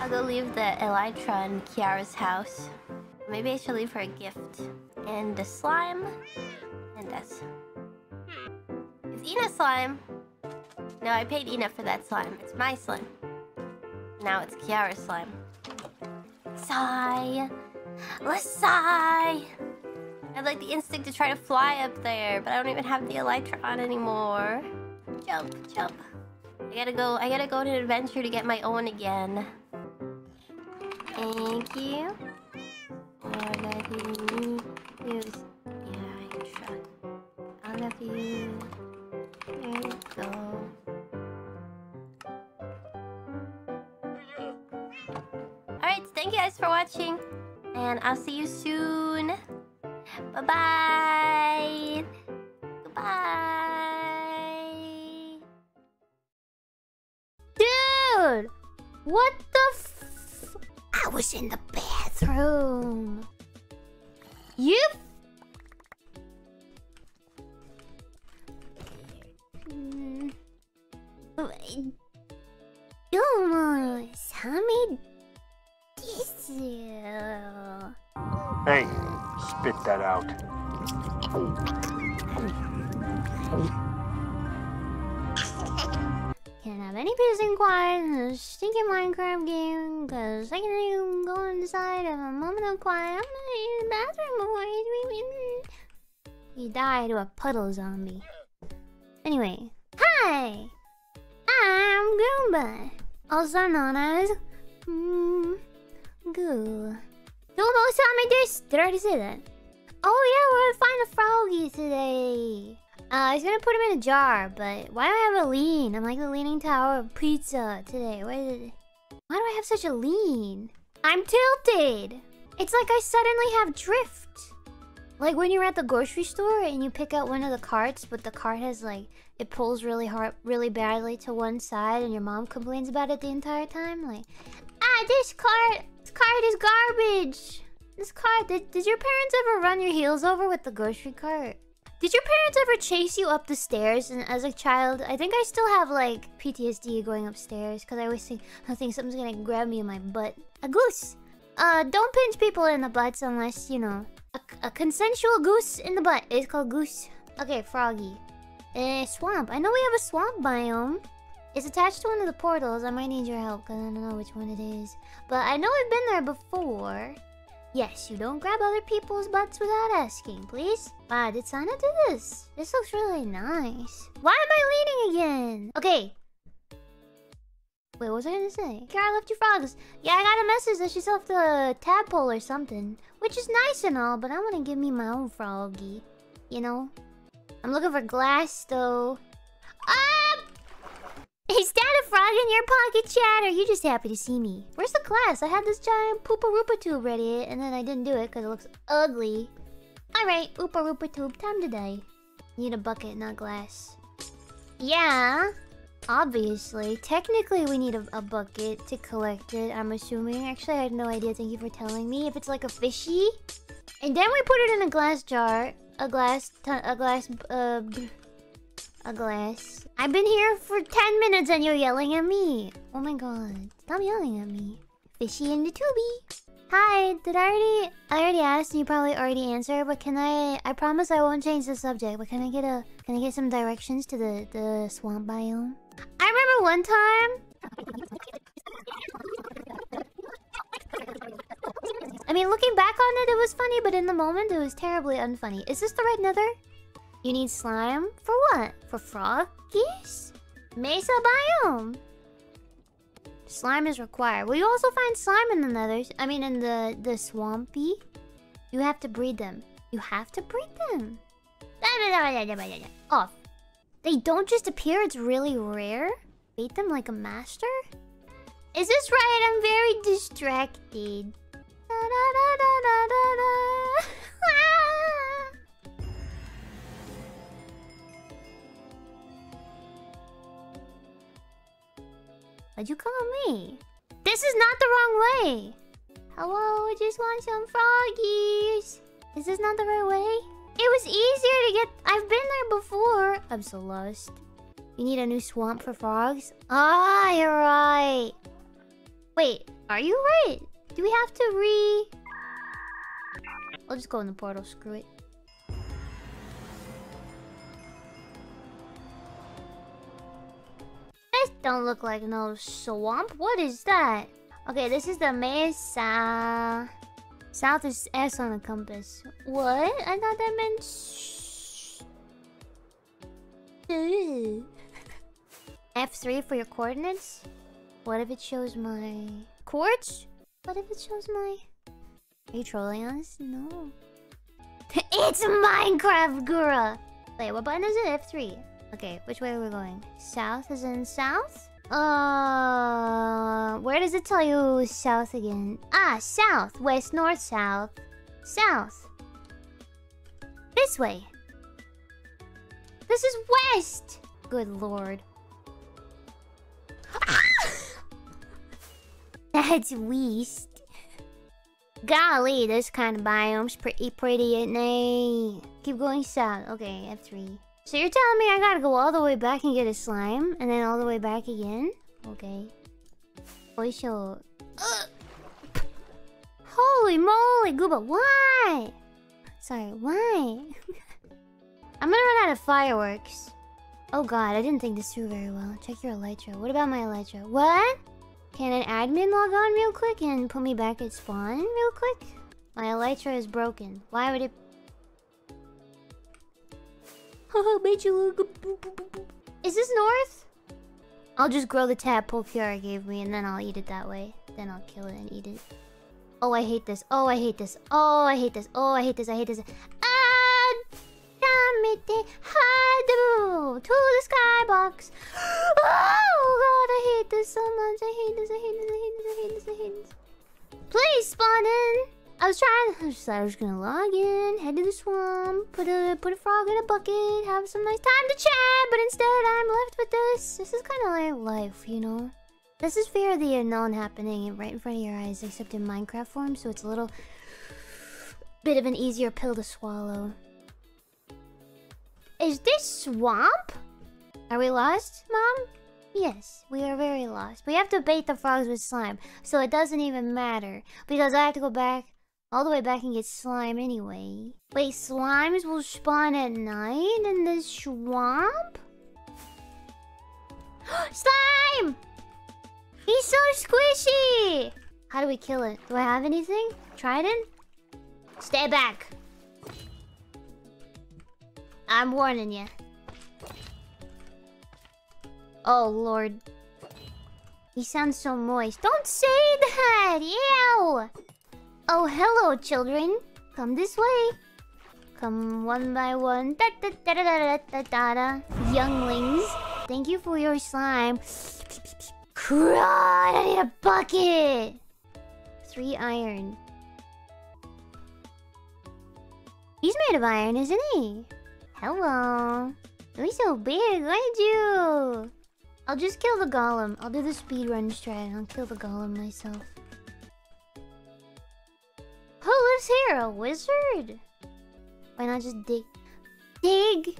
S4: I'll go leave the Elytra in Kiara's house. Maybe I should leave her a gift. And the slime. And us. It's Ina slime. No, I paid Ina for that slime. It's my slime. Now it's Kiara's slime. Sigh. Let's sigh. I'd like the instinct to try to fly up there, but I don't even have the Elytra on anymore. Jump, jump. I gotta go, I gotta go on an adventure to get my own again. Thank you. Watching. And I'll see you soon. Bye bye. Goodbye.
S6: Dude! What the f- I was in the bathroom. You
S7: that out.
S6: Can't have any peace and quiet in this stinking Minecraft game, cause I can go inside of a moment of quiet. I'm not in the bathroom before He died to a puddle zombie. Anyway, hi! I'm Goomba, also known as mm, Goo. Domo same desu. Did I already say that? Oh yeah, we're gonna find a froggy today. Uh, I was gonna put him in a jar, but why do I have a lean? I'm like the leaning tower of pizza today. Why did. Why do I have such a lean? I'm tilted. It's like I suddenly have drift. Like when you're at the grocery store and you pick out one of the carts, but the cart has like it pulls really hard, really badly to one side, and your mom complains about it the entire time. Like, ah, this cart, this cart is garbage. This cart. Did, did your parents ever run your heels over with the grocery cart? Did your parents ever chase you up the stairs and as a child? I think I still have like PTSD going upstairs because I always think I think something's gonna grab me in my butt. A goose. Uh, don't pinch people in the butts unless you know a, a consensual goose in the butt. It's called goose. Okay, froggy. Eh, swamp. I know we have a swamp biome. It's attached to one of the portals. I might need your help because I don't know which one it is. But I know I've been there before. Yes, you don't grab other people's butts without asking, please. Wow, did Sana do this? This looks really nice. Why am I leaning again? Okay. Wait, what was I gonna say? Kiara left your frogs. Yeah, I got a message that she left the tadpole or something. Which is nice and all, but I want to give me my own froggy. You know? I'm looking for glass, though. Is that a frog in your pocket, Chad? Or are you just happy to see me? Where's the glass? I had this giant Poopa Roopa tube ready, and then I didn't do it because it looks ugly. Alright, Oopa Roopa tube, time to die. Need a bucket, not glass. Yeah, obviously. Technically, we need a, a bucket to collect it, I'm assuming. Actually, I had no idea. Thank you for telling me. If it's like a fishy. And then we put it in a glass jar. A glass... A glass... Uh... A glass. I've been here for 10 minutes and you're yelling at me. Oh my god. Stop yelling at me. Fishy in the tubey. Hi, did I already... I already asked and you probably already answered, but can I... I promise I won't change the subject, but can I get a... Can I get some directions to the, the swamp biome? I remember one time... I mean, looking back on it, it was funny, but in the moment, it was terribly unfunny. Is this the right nether? You need slime? For what? For froggies? Mesa biome. Slime is required. Will you also find slime in the nethers? I mean, in the, the swampy? You have to breed them. You have to breed them. Off. They don't just appear, it's really rare? Bait them like a master? Is this right? I'm very distracted. Da, da, da, You call me? This is not the wrong way. Hello, I just want some froggies. Is this not the right way? It was easier to get... I've been there before. I'm so lost. You need a new swamp for frogs? Ah, you're right. Wait, are you right? Do we have to re... I'll just go in the portal, screw it. This don't look like no swamp. What is that? Okay, this is the mesa. Uh, south is S on the compass. What? I thought that meant... F3 for your coordinates? What if it shows my... Quartz? What if it shows my... Are you trolling us? No. it's Minecraft, Gura! Wait, what button is it? F3. Okay, which way are we going? South is in south? Uh, where does it tell you south again? Ah, south, west, north, south. South. This way. This is west! Good lord. That's west. Golly, this kind of biome's pretty pretty, isn't it? Keep going south. Okay, F3. So you're telling me I gotta go all the way back and get a slime, and then all the way back again? Okay. Boy, show. Holy moly, Gooba, why? Sorry, why? I'm gonna run out of fireworks. Oh god, I didn't think this through very well. Check your elytra. What about my elytra? What? Can an admin log on real quick and put me back at spawn real quick? My elytra is broken. Why would it... Is this north? I'll just grow the tadpole Kiara gave me and then I'll eat it that way. Then I'll kill it and eat it. Oh, I hate this. Oh, I hate this. Oh, I hate this. Oh, I hate this. I hate this. Ah! Everything. Hadu to the skybox. Oh god, I hate this so much. I hate this. I hate this. I hate this. I hate this. I hate this. Please spawn in. I was trying. I was, I was gonna log in, head to the swamp, put a put a frog in a bucket, have some nice time to chat. But instead, I'm left with this. This is kind of like life, you know. This is fear of the unknown happening right in front of your eyes, except in Minecraft form, so it's a little bit of an easier pill to swallow. Is this swamp? Are we lost, Mom? Yes, we are very lost. We have to bait the frogs with slime, so it doesn't even matter. Because I have to go back, all the way back and get slime anyway. Wait, slimes will spawn at night in the swamp? slime! He's so squishy! How do we kill it? Do I have anything? Trident? Stay back. I'm warning you. Oh, Lord. He sounds so moist. Don't say that! Ew! Oh, hello, children. Come this way. Come one by one. Da da da da da da da da. Younglings, thank you for your slime. Crud! I need a bucket! Three iron. He's made of iron, isn't he? Hello. You're so big, aren't you? I'll just kill the golem. I'll do the speedrun strat. I'll kill the golem myself. Who lives here? A wizard? Why not just dig? Dig?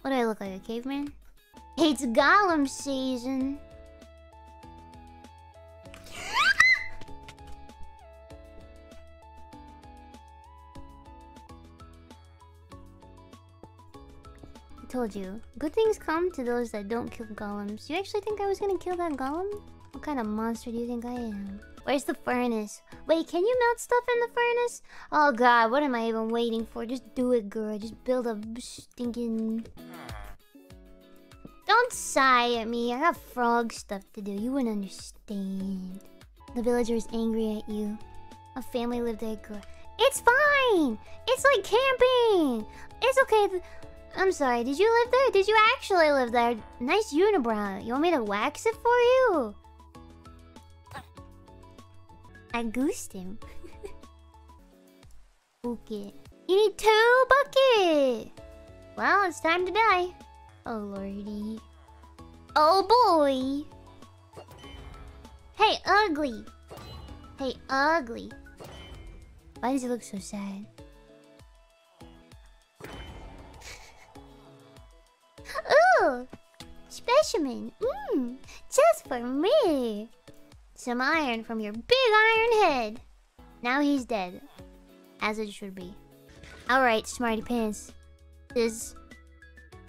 S6: What do I look like, a caveman? It's golem season. I told you. Good things come to those that don't kill golems. You actually think I was gonna kill that golem? What kind of monster do you think I am? Where's the furnace? Wait, can you melt stuff in the furnace? Oh god, what am I even waiting for? Just do it, girl. Just build a stinking... Don't sigh at me. I got frog stuff to do. You wouldn't understand. The villager is angry at you. A family lived there. Girl. It's fine! It's like camping! It's okay. I'm sorry, did you live there? Did you actually live there? Nice unibrow. You want me to wax it for you? I goosed him. Bucket. You need two bucket! Well, it's time to die. Oh lordy. Oh boy! Hey, ugly! Hey, ugly! Why does he look so sad? Ooh! Specimen! Mmm! Just for me! Some iron from your big iron head! Now he's dead. As it should be. Alright, Smarty Pants. This...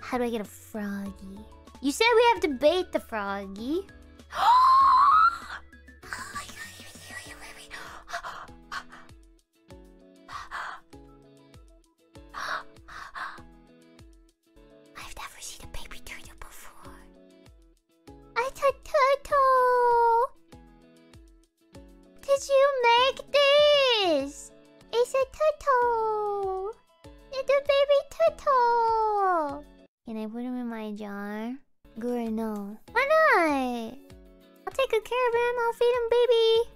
S6: How do I get a froggy? You said we have to bait the froggy. I've never seen a baby turtle before. A turtle. Did you make this? It's a turtle. It's a baby turtle. Can I put him in my jar? Good, no. Why not? I'll take good care of him. I'll feed him baby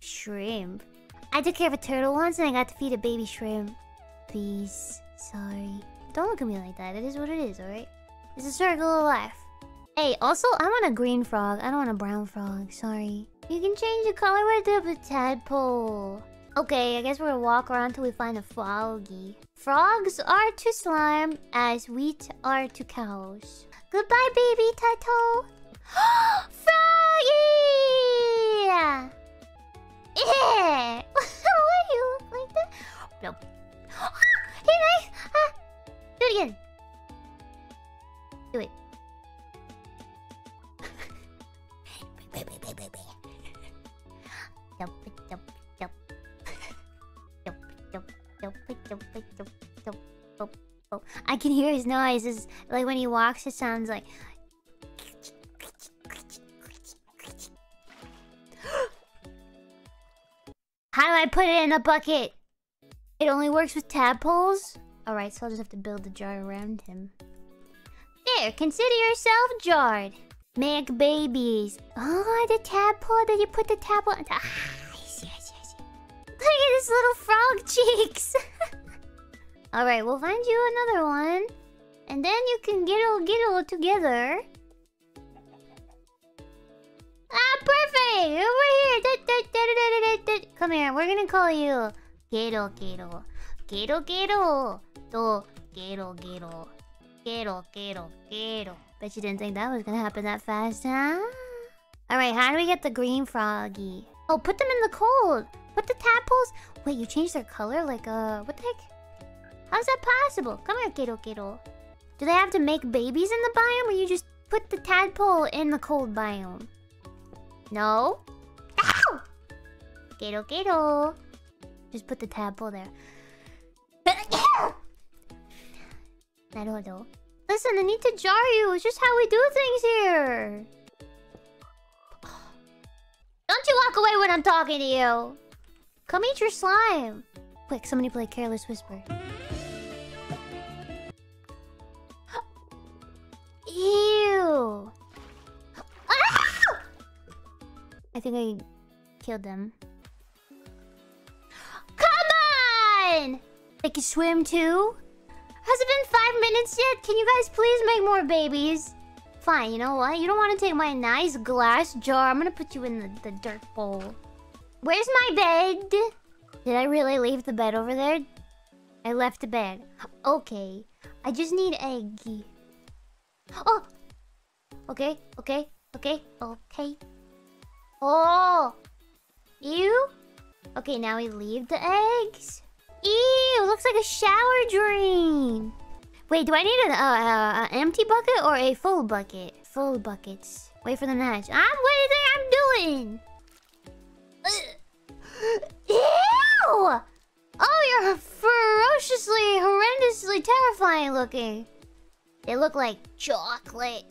S6: shrimp. I took care of a turtle once and I got to feed a baby shrimp. Please. Sorry. Don't look at me like that. It is what it is, alright? It's a circle of life. Hey, also, I want a green frog. I don't want a brown frog. Sorry. You can change the color with the tadpole. Okay, I guess we're gonna walk around till we find a froggy. Frogs are to slime as wheat are to cows. Goodbye, baby turtle. Froggy! Yeah! Why you look like that? No. hey, nice! Ah. Do it again. Do it. I can hear his noises. Like when he walks, it sounds like. How do I put it in a bucket? It only works with tadpoles? Alright, so I'll just have to build the jar around him. There, consider yourself jarred. Make babies. Oh, the tadpole. Did you put the tadpole? Ah, see, I see. Look at his little frog cheeks. Alright, we'll find you another one. And then you can giggle giggle together. Ah, perfect! Over here! Come here, we're gonna call you Gero Gero. Gero Gero. Do Gero Gero. Gero Gero Gero. Bet you didn't think that was gonna happen that fast, huh? Alright, how do we get the green froggy? Oh, put them in the cold! Put the tadpoles... Wait, you changed their color? Like, uh, what the heck? How's that possible? Come here, Gero Gero. Do they have to make babies in the biome, or you just put the tadpole in the cold biome? No? Ow! Gero Gero. Just put the tadpole there. Naruhodo. Listen, I need to jar you. It's just how we do things here. Don't you walk away when I'm talking to you. Come eat your slime. Quick, somebody play Careless Whisper. Ew. Ah! I think I killed them. Come on! They can swim too? Has it been five minutes yet? Can you guys please make more babies? Fine, you know what? You don't want to take my nice glass jar. I'm gonna put you in the, the dirt bowl. Where's my bed? Did I really leave the bed over there? I left the bed. Okay. I just need egg. Oh! Okay, okay, okay, okay. Oh! You? Okay, now we leave the eggs. Ew, looks like a shower drain. Wait, do I need an uh, uh, empty bucket or a full bucket? Full buckets. Wait for the to hatch. I'm do I'm doing? Ew! Oh, you're ferociously, horrendously terrifying looking. They look like chocolate.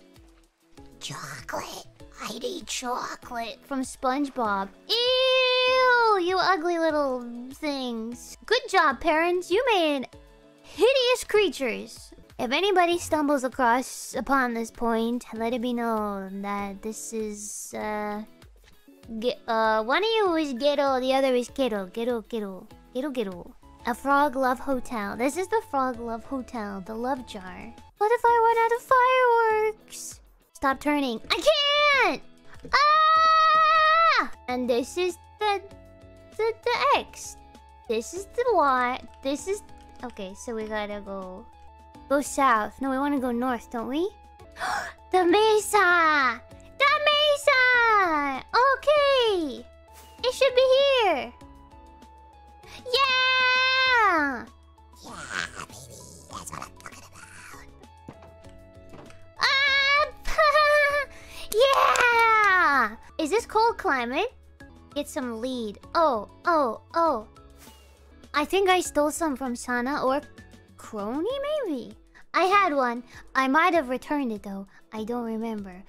S6: Chocolate. I'd eat chocolate from SpongeBob. Ew, you ugly little things. Good job, parents. You made hideous creatures. If anybody stumbles across upon this point, let it be known that this is uh uh one of you is Gero, the other is Gero, Gero, Gero, Gero, Gero. A frog love hotel. This is the frog love hotel, the love jar. What if I run out of fireworks? Stop turning. I can't! Ah! And this is the the the X. This is the Y. This is okay. So we gotta go go south. No, we want to go north, don't we? the mesa. The mesa. Okay. It should be here. Yeah. Yeah, baby. That's what I'm yeah! Is this cold climate? Get some lead. Oh, oh, oh. I think I stole some from Sana or Kronii, maybe? I had one. I might have returned it, though. I don't remember.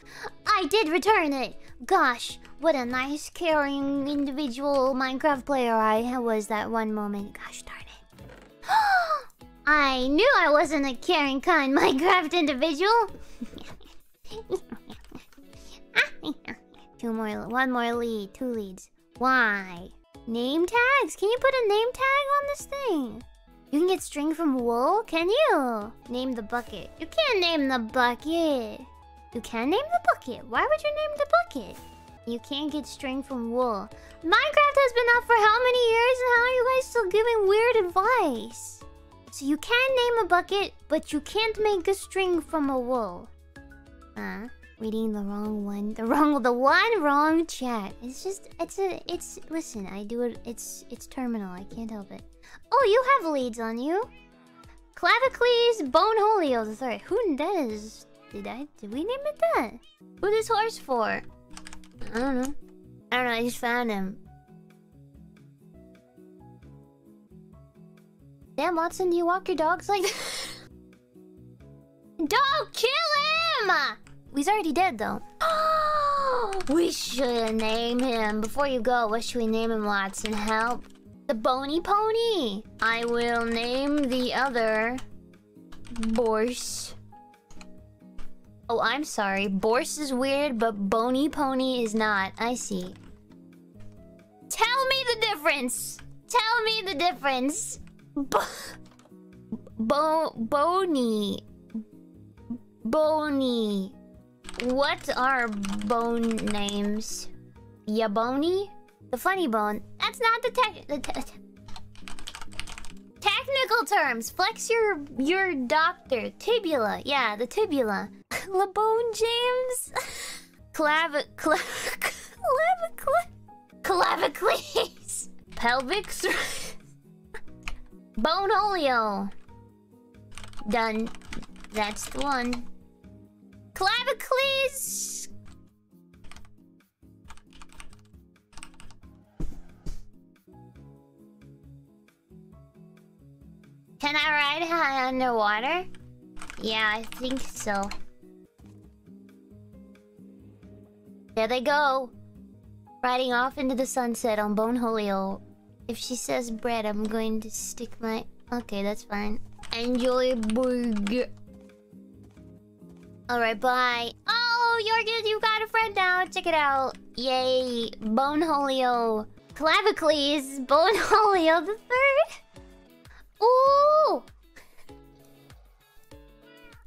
S6: I did return it! Gosh, what a nice, caring, individual Minecraft player I was that one moment. Gosh darn it. I knew I wasn't a caring, kind Minecraft individual! Two more, one more lead, two leads. Why? Name tags? Can you put a name tag on this thing? You can get string from wool? Can you? Name the bucket. You can't name the bucket. You can name the bucket. Why would you name the bucket? You can't get string from wool. Minecraft has been out for how many years and how are you guys still giving weird advice? So you can name a bucket, but you can't make a string from a wool. Huh? Reading the wrong one. The wrong the one wrong chat. It's just it's a it's listen, I do it it's it's terminal, I can't help it. Oh, you have leads on you. Clavicles Boneholio the third. Who does? Did I did we name it that? Who this horse for? I don't know. I don't know, I just found him. Damn Watson, do you walk your dogs like Don't kill him! He's already dead though. we should name him. Before you go, what should we name him, Watson? Help? The bony pony. I will name the other Borse. Oh, I'm sorry. Borse is weird, but bony pony is not. I see. Tell me the difference. Tell me the difference. Bo Bo bony. Bony. What are bone names? Yaboni? The funny bone. That's not the tech. The te technical terms. Flex your your doctor. Tibula. Yeah, the tibula. Labone James. Clavi clav clavicle clavicles. Pelvic thrust. Boneholio. Done. That's the one. Clavicles. Can I ride high underwater? Yeah, I think so. There they go. Riding off into the sunset on Boneholio. If she says bread, I'm going to stick my... Okay, that's fine. Enjoy burger. Alright, bye. Oh, Jorgen, you got a friend now. Check it out. Yay. Boneholio. Clavicles. Boneholio the third. Ooh!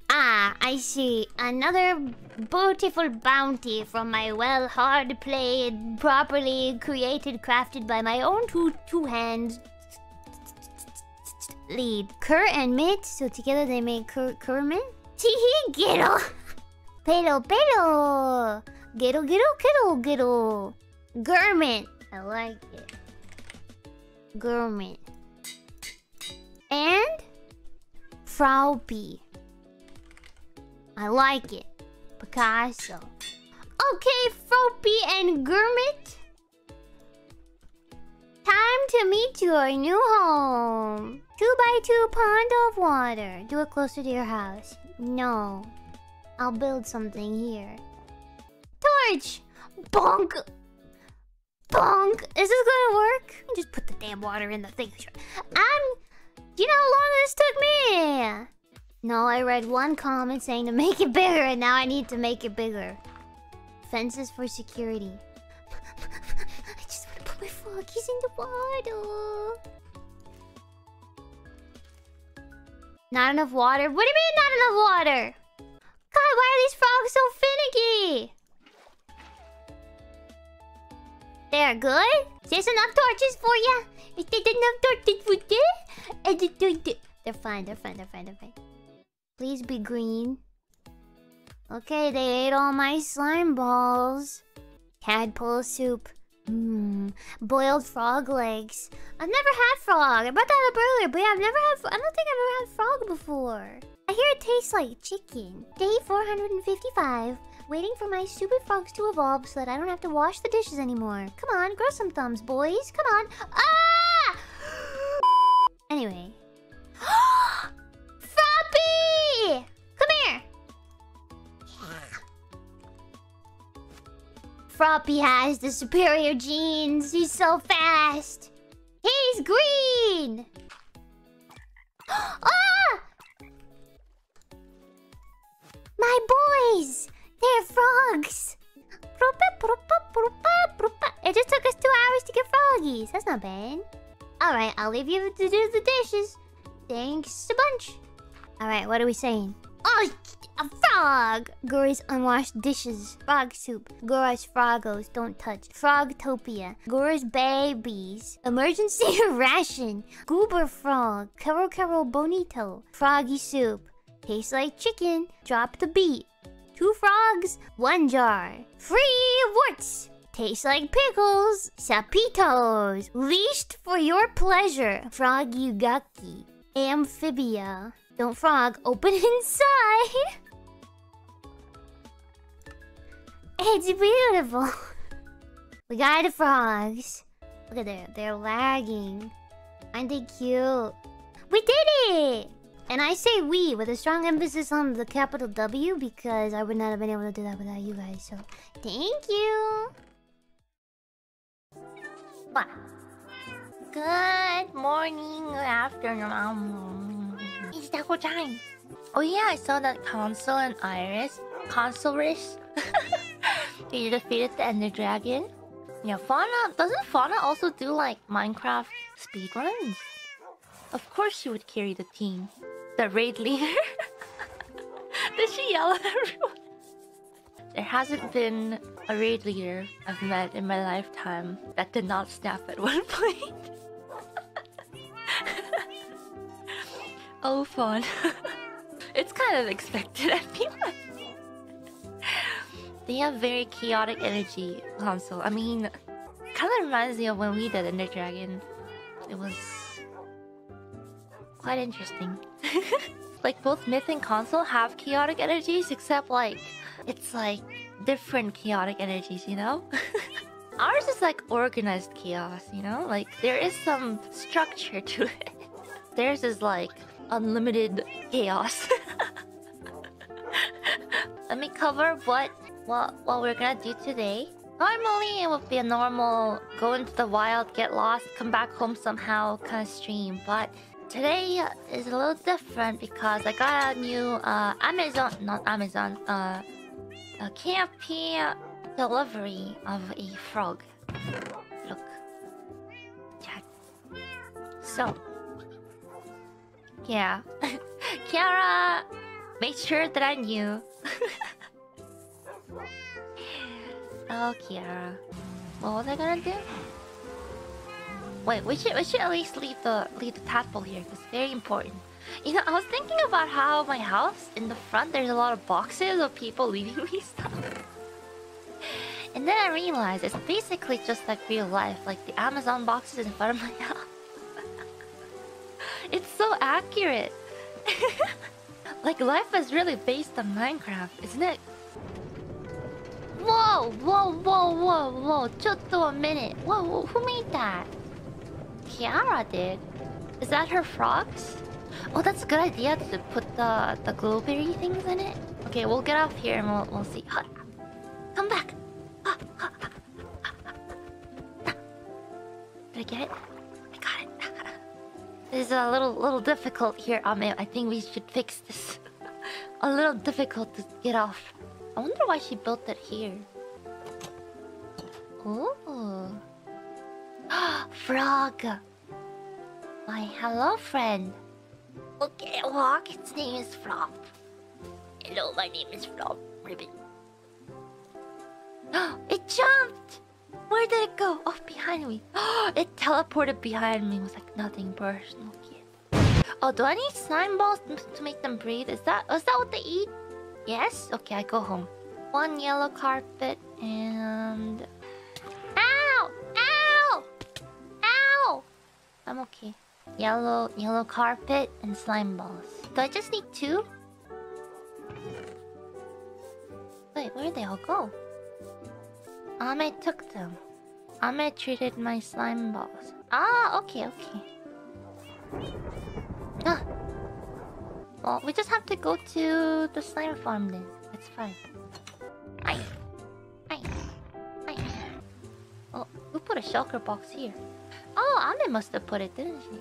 S6: Ah, I see. Another beautiful bounty from my well hard played, properly created, crafted by my own two two hands. Lead. Cur and Mitt, so together they make Cur Kermit? Gittle! Pero pero! Gittle gittle gittle gittle! Gurmit! I like it. Gurmit. And Frau B. I like it. Picasso. Okay, Froppy and Gurmit. Time to meet your new home. Two by two pond of water. Do it closer to your house. No. I'll build something here. Torch! Bonk! Bonk! Is this gonna work? Just put the damn water in the thing. I'm... You know how long this took me? No, I read one comment saying to make it bigger, and now I need to make it bigger. Fences for security. I just want to put my froggies in the water. Not enough water? What do you mean not enough water? God, why are these frogs so finicky? They're good? There's enough torches for ya? Is there enough torches for you? They're fine, they're fine, they're fine, they're fine. Please be green. Okay, they ate all my slime balls. Tadpole soup. Mmm. Boiled frog legs. I've never had frog. I brought that up earlier, but yeah, I've never had... I don't think I've ever had frog before. I hear it tastes like chicken. Day 455. Waiting for my stupid frogs to evolve so that I don't have to wash the dishes anymore. Come on, grow some thumbs, boys. Come on. Ah! Anyway. Floppy! Froppy has the superior genes. He's so fast. He's green. ah! My boys! They're frogs! It just took us two hours to get froggies. That's not bad. Alright, I'll leave you to do the dishes. Thanks a bunch. Alright, what are we saying? Oh, a frog! Gura's unwashed dishes. Frog soup. Gura's frogos. Don't touch. Frogtopia. Gura's babies. Emergency ration. Goober frog. Kero Kero bonito. Froggy soup. Tastes like chicken. Drop the beat. Two frogs, one jar. Free warts. Tastes like pickles. Sapitos. Leashed for your pleasure. Froggy gucky. Amphibia. Don't frog, open inside. It's beautiful. We got the frogs. Look at them. They're lagging. Aren't they cute? We did it! And I say we with a strong emphasis on the capital W because I would not have been able to do that without you guys. So, thank you. Bye.
S4: Good morning, good afternoon. It's taco time.
S1: Oh yeah, I saw that Council and IRyS, CouncilRyS, they defeated the Ender Dragon. Yeah, Fauna doesn't Fauna also do like Minecraft speedruns? Of course she would carry the team. The raid leader. Did she yell at everyone? There hasn't been a raid leader I've met in my lifetime that did not snap at one point. oh, fun. it's kind of expected, I feel like. They have very chaotic energy, Council. I mean, kind of reminds me of when we did Ender Dragon. It was quite interesting. like both Myth and Council have chaotic energies, except like it's like different chaotic energies, you know? Ours is like organized chaos, you know? Like there is some structure to it. Theirs is like unlimited chaos. Let me cover what what what we're gonna do today. Normally it would be a normal go into the wild, get lost, come back home somehow kind of stream, but today is a little different because I got a new uh, Amazon, not Amazon, uh, a KFP delivery of a frog. Look, chat. So, yeah, Kiara made sure that I knew. oh, Kiara, what was I gonna do? Wait, we should we should at least leave the leave the tadpole here. It's very important. You know, I was thinking about how my house in the front there's a lot of boxes of people leaving me stuff. And then I realized it's basically just like real life, like the Amazon boxes in front of my house. it's so accurate. like life is really based on Minecraft, isn't it? Whoa, whoa, whoa, whoa, whoa! Just a minute. Whoa, whoa, who made that? Kiara did. Is that her frogs? Oh, that's a good idea to put the the glowberry things in it. Okay, we'll get off here and we'll we'll see. Come back. Did I get it? I got it. this is a little little difficult here, Ame. I think we should fix this. a little difficult to get off. I wonder why she built it here. Ooh. Frog. My hello friend. It walk. Its name is Flop. Hello, my name is Flop Ribbon. it jumped! Where did it go? Oh, behind me. it teleported behind me. It was like nothing personal, kid. Oh, do I need slime balls to- to make them breathe? Is that is that what they eat? Yes? Okay, I go home. One yellow carpet and... Ow! Ow! Ow! I'm okay. Yellow, yellow carpet and slime balls. Do I just need two? Wait, where'd they all go? Ame took them. Ame treated my slime balls. Ah, okay, okay. Well, we just have to go to the slime farm then. It's fine. Aye. Aye. Aye. Oh, who put a shulker box here? Oh, Ame must have put it, didn't she?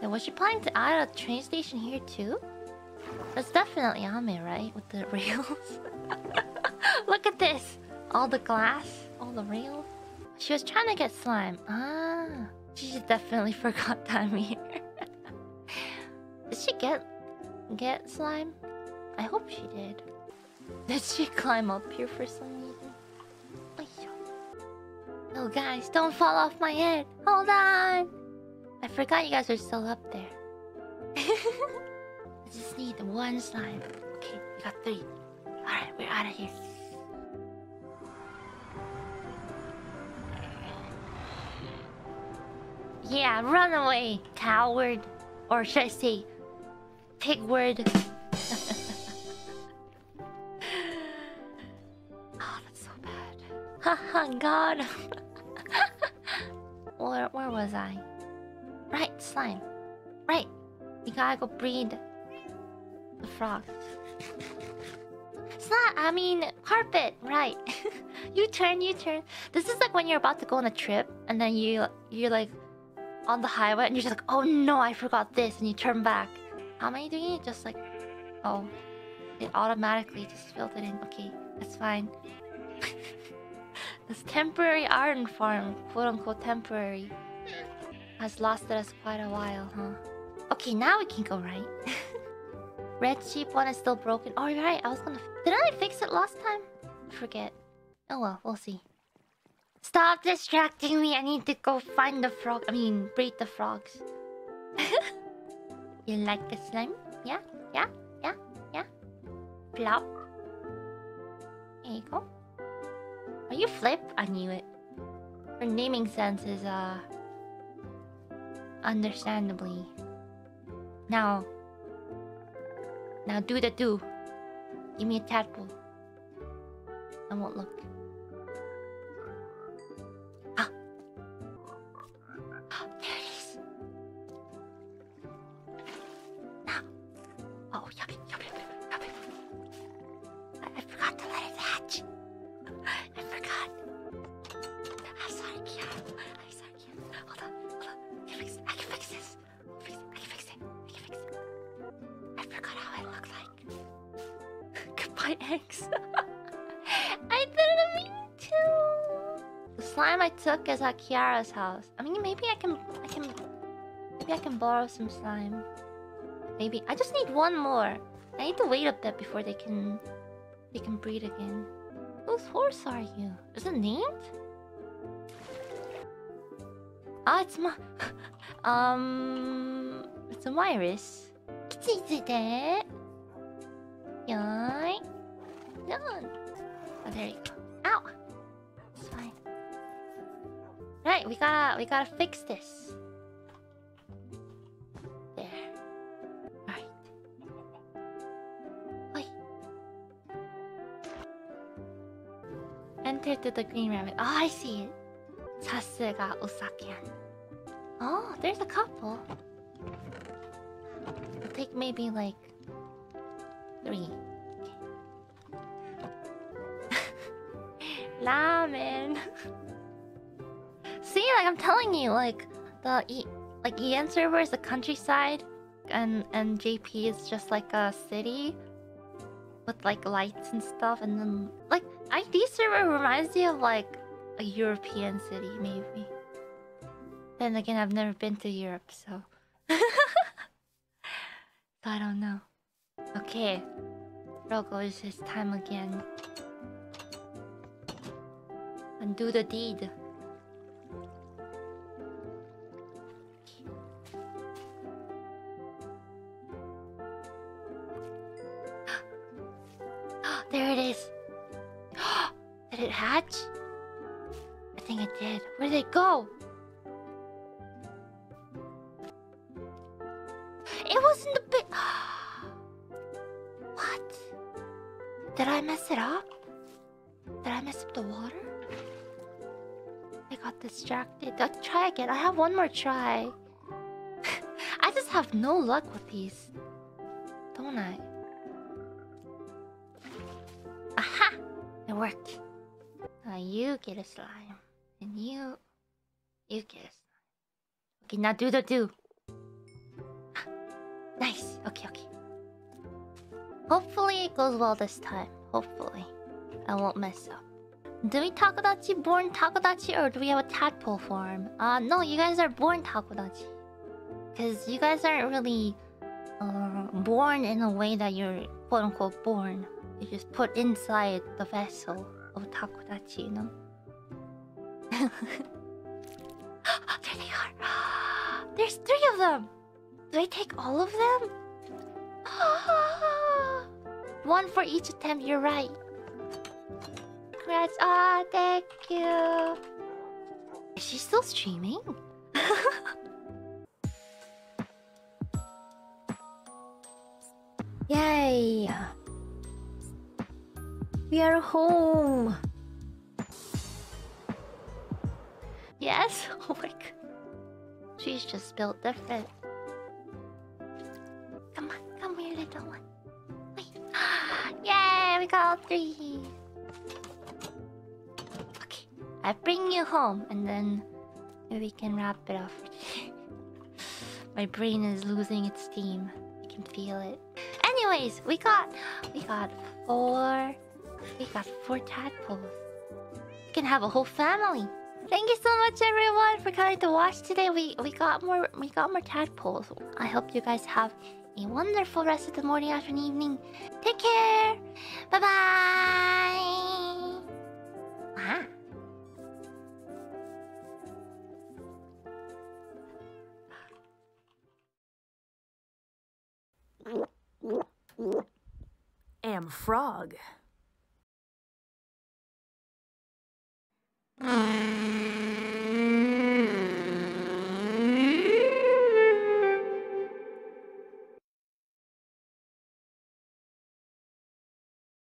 S1: Yeah, was she planning to add a train station here too? That's definitely Ame, right? With the rails. Look at this! All the glass, all the rails. She was trying to get slime. Ah, she just definitely forgot that I'm here. Did she get get slime? I hope she did. Did she climb up here for some reason? Oh guys, don't fall off my head. Hold on. I forgot you guys are still up there. I just need one slime. Okay, we got three. Alright, we're out of here. Yeah, run away, coward. Or should I say, pigward. oh, that's so bad. Haha, oh, God. where, where was I? Right, slime. Right. We gotta go breed the frogs. Slap. I mean carpet. Right. you turn. You turn. This is like when you're about to go on a trip and then you you're like on the highway and you're just like, oh no, I forgot this, and you turn back. How am I doing it? Just like, oh, it automatically just filled it in. Okay, that's fine. this temporary iron farm, quote unquote temporary, has lasted us quite a while, huh? Okay, now we can go right. Red sheep one is still broken. Oh, right. I was gonna. Didn't I fix it last time? Forget. Oh well, we'll see. Stop distracting me. I need to go find the frog. I mean, breed the frogs. you like a slime? Yeah, yeah, yeah, yeah. Plop. There you go. Are you flip? I knew it. Her naming sense is, uh... Understandably. Now. Now do the do. Give me a tadpole. I won't look. Kiara's house. I mean, maybe I can, I can, maybe I can borrow some slime. Maybe I just need one more. I need to wait up there before they can, they can breed again. Whose horse are you? Is it named? Ah, it's my, um, it's a Myris. ついてて。よー we gotta we gotta fix this. There. Alright. Wait. Enter to the green rabbit. Oh I see it. Sasuga Usakian. Oh, there's a couple. It'll take maybe like three. Ramen. See, like I'm telling you, like the e like EN server is the countryside, and and JP is just like a city with like lights and stuff, and then like ID server reminds me of like a European city, maybe. Then again, I've never been to Europe, so so I don't know. Okay, Rogo, it's his time again. And do the deed. Hatch? I think it did. Where did it go? It was in the bit. what? Did I mess it up? Did I mess up the water? I got distracted. Let's try again. I have one more try. I just have no luck with these. Don't I? Aha! It worked. Now you get a slime. And you... You get a slime. Okay, now do the do. Nice. Okay, okay. Hopefully it goes well this time. Hopefully. I won't mess up. Do we Takodachi born Takodachi or do we have a tadpole form? Uh, no, you guys are born Takodachi. Because you guys aren't really uh, born in a way that you're quote unquote born. You just put inside the vessel know? there they are! There's three of them! Do I take all of them? One for each attempt, you're right. Congrats. Ah, thank you. Is she still streaming?
S5: Yay! We are home!
S1: yes? Oh my god. She's just built different. Come on, come here, little one. Wait. Yay! we got all three. Okay, I bring you home, and then maybe we can wrap it up. My brain is losing its steam. I can feel it. Anyways, we got we got four we got four tadpoles. We can have a whole family. Thank you so much everyone for coming to watch today. We we got more we got more tadpoles. I hope you guys have a wonderful rest of the morning, afternoon, evening. Take care. Bye bye. Ah.
S8: Am frog. うん。